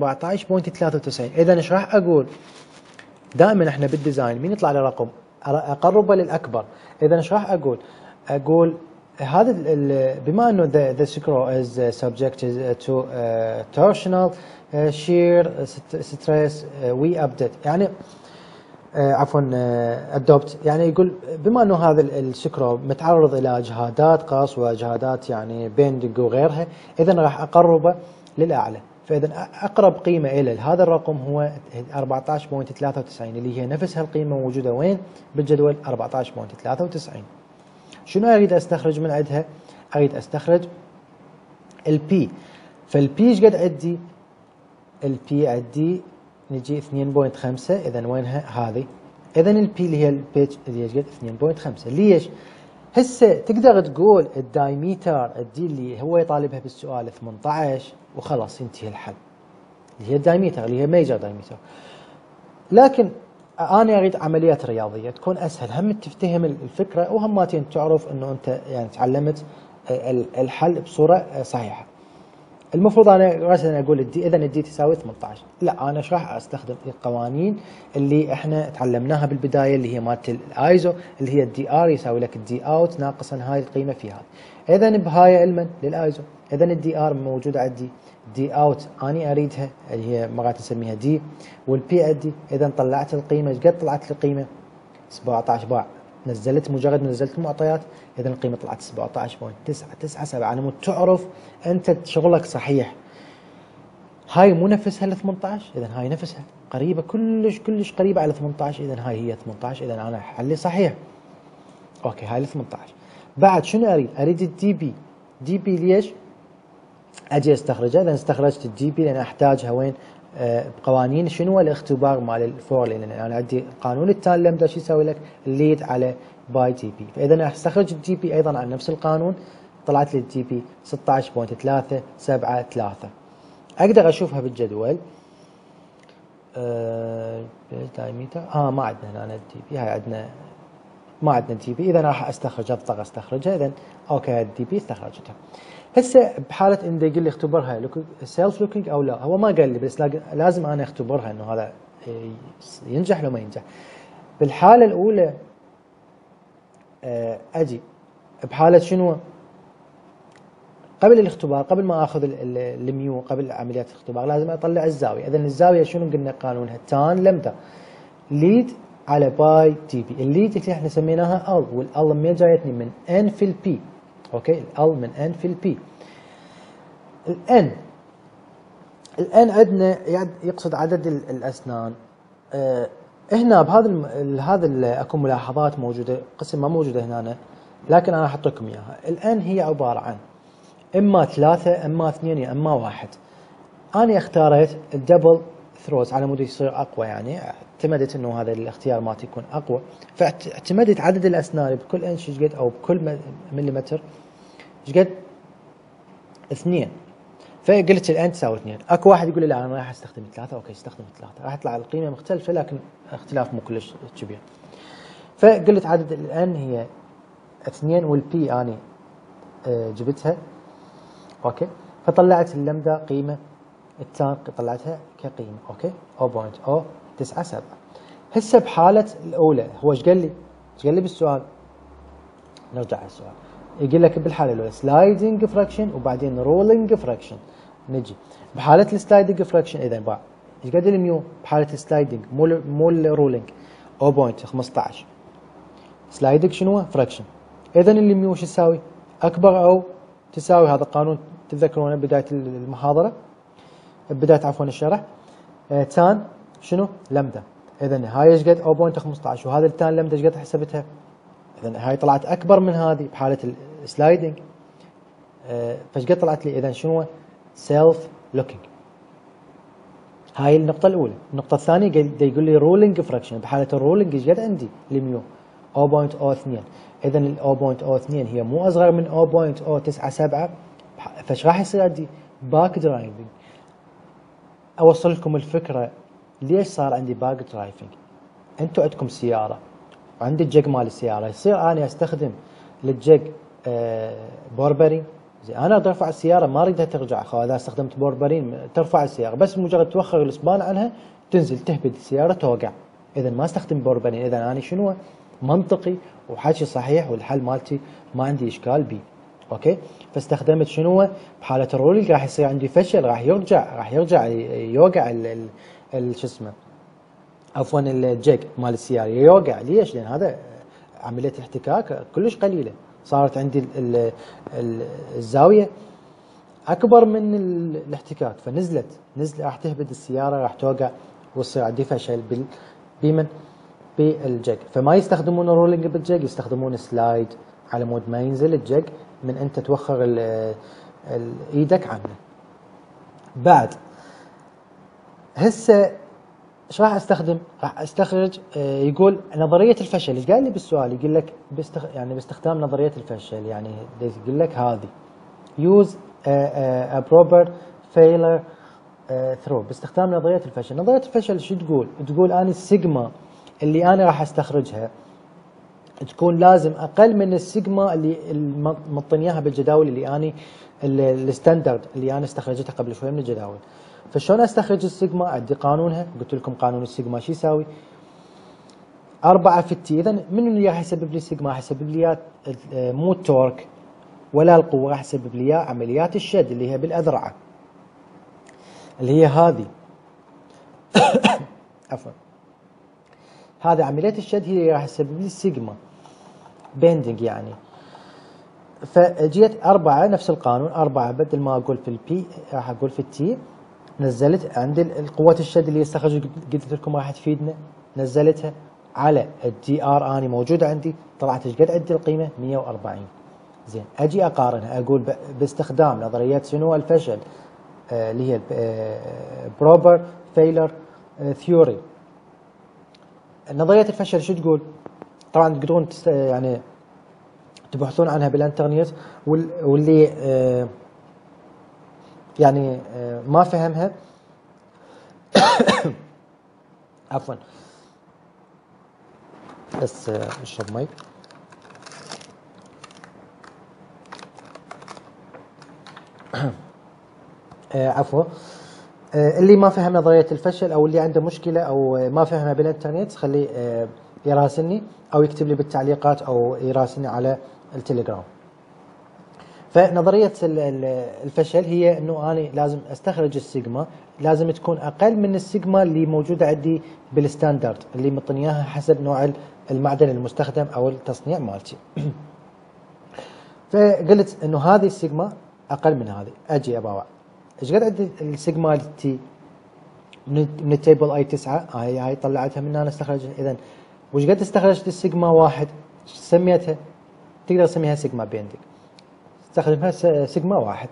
اذا إيش راح أقول؟ دائما إحنا بال design مين يطلع لي رقم؟ اقربه للاكبر اذا إيش راح أقول؟ أقول هذا بما إنه the, the screw is subjected to uh, torsional uh, shear uh, يعني uh, عفوا adopt يعني يقول بما أنه هذا ال screw متعرض إلى جهادات قص وجهادات يعني bending وغيرها اذا راح أقربه للأعلى. فاذا أقرب قيمة إلى هذا الرقم هو 14.93 اللي هي نفس هالقيمة موجودة وين؟ بالجدول 14.93 شنو أريد أستخرج من عندها؟ أريد أستخرج ال P فال P إيش قد عندي ال P عندي نجي 2.5 اذا وينها هذه؟ اذا ال P اللي هي ال pitch اللي هي قد 2.5 ليش؟ هسه تقدر تقول ال diameter ال D اللي هو يطالبها بالسؤال 18 وخلاص ينتهي الحل. اللي هي ال diameter اللي هي major diameter لكن أنا أريد عمليات رياضية تكون أسهل. هم تفتهم الفكرة وهم تعرف إنه أنت يعني تعلمت الحل بصورة صحيحة. المفروض أنا مثلا أقول ال D اذا ال D تساوي 18 لا أنا إيش راح أستخدم؟ القوانين اللي إحنا تعلمناها بالبداية اللي هي مالت الايزو اللي هي ال DR يساوي لك ال D out ناقصا هاي القيمة في هذه اذا بهاي علما للايزو اذا ال DR موجودة عندي. D out أني أريدها اللي هي مرات نسميها D وال P عندي. اذا طلعت القيمة. إيش قد طلعت القيمة؟ 17 باع. نزلت مجرد نزلت المعطيات اذا القيمه طلعت 17.997 على مود تعرف أنت شغلك صحيح. هاي مو نفسها ل 18 اذا هاي نفسها. قريبة كلش كلش قريبة على 18 اذا هاي هي 18 اذا أنا حلي صحيح. أوكي هاي ال 18 بعد شنو أريد؟ أريد ال DP DP ليش؟ أجي أستخرجها. اذا استخرجت ال DP لأن أحتاجها وين؟ بقوانين شنو الاختبار مال الفور لأن أنا عندي قانون ال tan lambda شو يسوي لك ال lead على pi DP فإذا أستخرج ال DP أيضا على نفس القانون طلعت لي ال DP 16.373 أقدر أشوفها بالجدول. diameter؟ آه ما عندنا هنا ال DP هاي عندنا ما عندنا DP إذا راح أستخرج اضغط أستخرجها. اذا okay ال DP استخرجتها. هسه بحالة انه يقول لي اختبرها self locking أو لا؟ هو ما قال لي بس لازم أنا اختبرها إنه هذا ينجح لو ما ينجح. بالحالة الأولى آه، أجي. بحالة شنو؟ قبل الاختبار قبل ما آخذ ال mu قبل عمليات الاختبار لازم أطلع الزاوية. إذا الزاوية شنو قلنا؟ قانونها tan lambda lead على pi DP. ال lead اللي إحنا سميناها L وال L جايتني من ان في البي أوكي؟ ال من ان في البي الان الان عندنا يقصد عدد الأسنان. آه هنا بهذا هذا أكو ملاحظات موجودة قسم ما موجودة هنا لكن أنا أحط لكم إياها. ال N هي عبارة عن إما ثلاثة إما اثنين إما واحد. أنا اختاريت ال double threads على مود يصير أقوى يعني. اعتمدت إنه هذا الاختيار مالتي يكون أقوى. فاعتمدت عدد الأسنان بكل انش قد أو بكل مليمتر إيش قد؟ اثنين. فقلت ال N تساوي اثنين. أكو واحد يقول لا أنا راح أستخدم ثلاثة okay أستخدم ثلاثة راح يطلع القيمة مختلفة لكن اختلاف مو كلش كبير. فقلت عدد ال N هي اثنين وال P اني آه، جبتها. okay. فطلعت اللمدة قيمة ال tan طلعتها كقيمة. okay. 0.097 هسه بحالة الأولى هو إيش قال لي؟ إيش قال لي بالسؤال؟ نرجع على السؤال. يقول لك بالحالة الأولى sliding friction وبعدين rolling friction نجي. بحالة ال sliding friction إذا بعد إيش قد ال mu بحالة ال sliding مو مو ال rolling 0.15 sliding شنو friction إذا ال mu شو تساوي؟ أكبر أو تساوي؟ هذا القانون تتذكرونه بداية المحاضرة. بداية عفوا الشرح. آه tan شنو؟ لمدا إذا هاي إيش قد؟ 0.15 وهذا ال tan lambda إيش قد؟ حسبتها؟ اذا هاي طلعت أكبر من هذه بحالة ال sliding آه، فايش قد طلعت لي؟ اذا شنو؟ self locking هاي النقطة الأولى، النقطة الثانية يقول لي rolling friction بحالة ال rolling إيش قد عندي؟ ال mu 0.02 إذا ال 0.02 هي مو أصغر من 0.097 فايش راح يصير عندي؟ back driving أوصل لكم الفكرة. ليش صار عندي back driving؟ أنتم عندكم سيارة. عندي الجيك مال السياره يصير أنا أستخدم للجيك آه، ball bearing زين أنا ارفع السيارة ما أريدها ترجع. إذا استخدمت ball bearing ترفع السيارة. بس مجرد توخر الإسبان عنها تنزل تهبد السيارة توقع. إذا ما أستخدم power screw إذا أنا شنو؟ منطقي وحكي صحيح والحل مالتي ما عندي إشكال بيه أوكي؟ فاستخدمت شنو؟ بحالة ال rolling راح يصير عندي فشل راح يرجع راح يرجع يوقع شو اسمه؟ عفوا ال jack مال السيارة. يوقع ليش؟ لأن هذا عملية الاحتكاك كلش قليلة. صارت عندي ال ال الزاوية أكبر من الاحتكاك. فنزلت نزل راح تهبد السيارة راح توقع ويصير عندي فشل بمن بال jack فما يستخدمون rolling بال jack يستخدمون slide على مود ما ينزل ال jack من أنت توخر إيدك عنه. بعد هسه إيش راح أستخدم؟ راح أستخرج آه، يقول نظرية الفشل إيش قال لي بالسؤال؟ يقول لك بستخ... يعني باستخدام نظرية الفشل يعني يقول لك هذه use a proper failure theory باستخدام نظرية الفشل، نظرية الفشل شو تقول؟ تقول أنا السيجما اللي أنا راح أستخرجها تكون لازم أقل من السيجما اللي مطن إياها بالجداول اللي أني ال standard اللي أنا استخرجتها قبل شوي من الجداول. فشلون أستخرج السيجما؟ عندي قانونها قلت لكم قانون السيجما شو يساوي؟ أربعة في ال T. إذا من اللي راح يسبب لي السيجما راح يسبب لي مو ال torque ولا القوة راح يسبب لي عمليات الشد اللي هي بالأذرعة اللي هي هذه. عفوا. هذه عملية الشد هي راح تسبب لي ال sigma bending يعني. فجيت أربعة نفس القانون أربعة بدل ما أقول في ال P راح أقول في ال T نزلت عند القوة الشد اللي استخرج قلت لكم راح تفيدنا. نزلتها على ال dr اني موجودة عندي. طلعت إيش قد عندي القيمة؟ 140 زين أجي أقارنها. أقول باستخدام نظرية شنو الفشل آه، اللي هي proper failure theory نظريه الفشل شو تقول؟ طبعا تقدرون يعني تبحثون عنها بالإنترنت واللي آه، يعني آه، ما فهمها. عفوا. بس أشرب مي آه، عفوا. آه، اللي ما فهم نظريه الفشل أو اللي عنده مشكلة أو ما فهمها بالإنترنت خليه آه، يراسلني أو يكتب لي بالتعليقات أو يراسلني على التليجرام. فنظرية الفشل هي إنه أنا لازم أستخرج السيجما لازم تكون أقل من السيجما اللي موجودة عندي بال standard اللي مطني إياها حسب نوع المعدن المستخدم أو التصنيع مالتي. فقلت إنه هذه السيجما أقل من هذه. أجي اباوع إيش قد عندي ال sigma T من ال table A 9 هاي هاي طلعتها من هنا استخرجها. اذا وش قد استخرجت السيجما واحد؟ سميتها تقدر تسميها سيجما استخدمها سيجما واحد.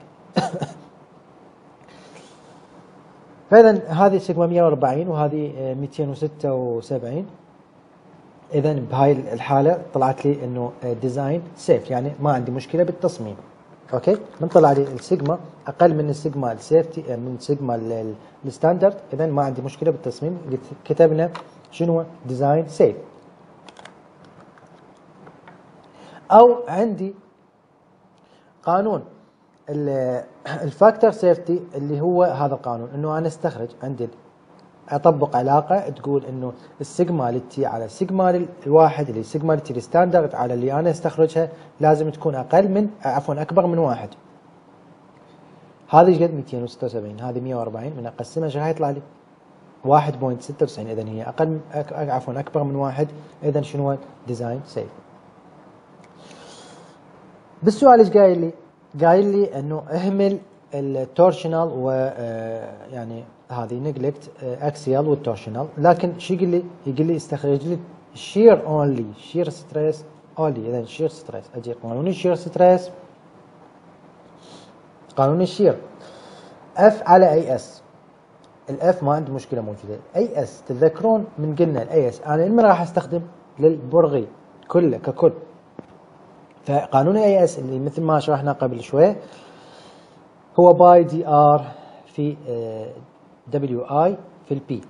فاذا هذه سيجما 140 وهذه 276 اذا بهاي الحالة طلعت لي إنه design safe يعني ما عندي مشكلة بالتصميم. أوكي؟ بنطلع لي السيجما أقل من ال sigma ال safety آه، من سيجما ال standard. اذا ما عندي مشكلة بالتصميم. كتبنا شنو design safe أو عندي قانون. ال factor safety اللي هو هذا القانون إنه أنا أستخرج عندي أطبق علاقة تقول إنه ال sigma لل T على السيجما الواحد اللي sigma لل T ال standard على اللي أنا أستخرجها لازم تكون أقل من عفوا أكبر من واحد. هذه قد؟ 276 هذه 140 من اقسمها إيش راح يطلع لي 1.96 اذا هي أقل عفوا أكبر من واحد. اذا شنو؟ design safe بالسؤال إيش قايل لي؟ قايل لي إنه اهمل ال torsional و آه، يعني هذه neglect axial وال torsional لكن شو يقول لي؟ يقول لي استخرج لي shear only shear stress only اذا shear stress أجي قانون ال shear stress قانون ال shear F على As ال F ما عندي مشكلة موجودة. As تتذكرون من قلنا ال As أنا لما راح أستخدم للبرغي كله ككل. فقانون As اللي مثل ما شرحنا قبل شوي هو pi dr في w i في ال P.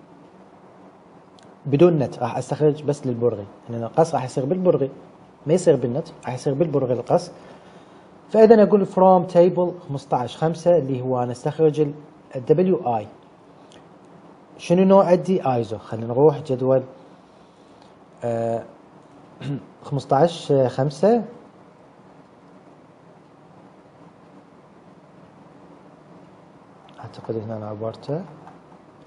بدون nut راح استخرج بس للبرغي. لأن القص راح يصير بالبرغي. ما يصير بال nut راح يصير بالبرغي القص. فإذا أقول from table 15 5 اللي هو أنا استخرج الدبليو اي شنو نوع عندي ايزو خلينا نروح جدول آه 15 5 أعتقد هنا أنا عبرته.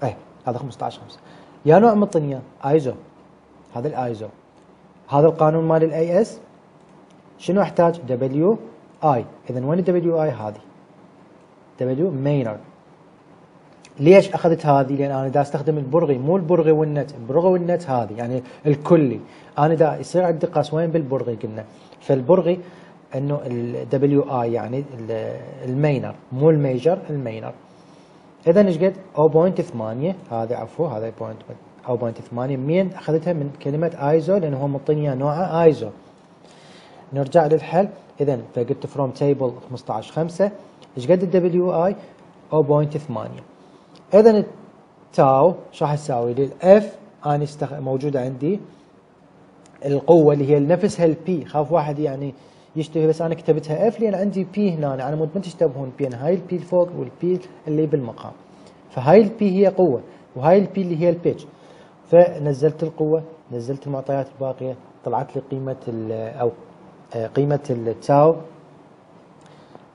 اي هذا 15 5 يا نوع مطنية آيزو. هذا الآيزو. هذا القانون مال ال As شنو أحتاج؟ دبليو اي اذا وين الدبليو اي هذه. w minor ليش أخذت هذه؟ لأن أنا دا أستخدم البرغي مو البرغي وال nut. البرغي وال nut هذه يعني الكلي. أنا دا يصير عندي قص وين بالبرغي قلنا. فالبرغي إنه الدبليو اي يعني ال minor مو ال major ال minor اذا إيش قد؟ 0.8 هذا عفوا هذا point. أو point 8 منين أخذتها؟ من كلمة آيزو لأنه هو مطيني نوعه آيزو. نرجع للحل. إذا فقلت from table 15 5 إيش قد الدبليو اي 0.8 اذا ال tau شو راح تساوي لل F أنا استخ... موجودة عندي. القوة اللي هي نفسها ال P خاف واحد يعني يشتبه بس أنا كتبتها F لأن عندي P هنا. أنا مود ما تشتبهون P أنا هاي ال P الفوق وال P اللي بالمقام. فهاي ال P هي قوة وهاي ال P اللي هي ال pitch فنزلت القوة نزلت المعطيات الباقية طلعت لي قيمة أو آه، قيمة ال tau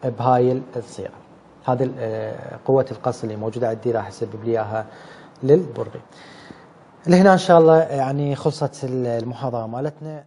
بهاي الصيغة. هذه آه، قوة القص اللي موجودة عندي راح أسبب لي إياها للبرغي. لهنا إن شاء الله يعني خلصت المحاضرة مالتنا.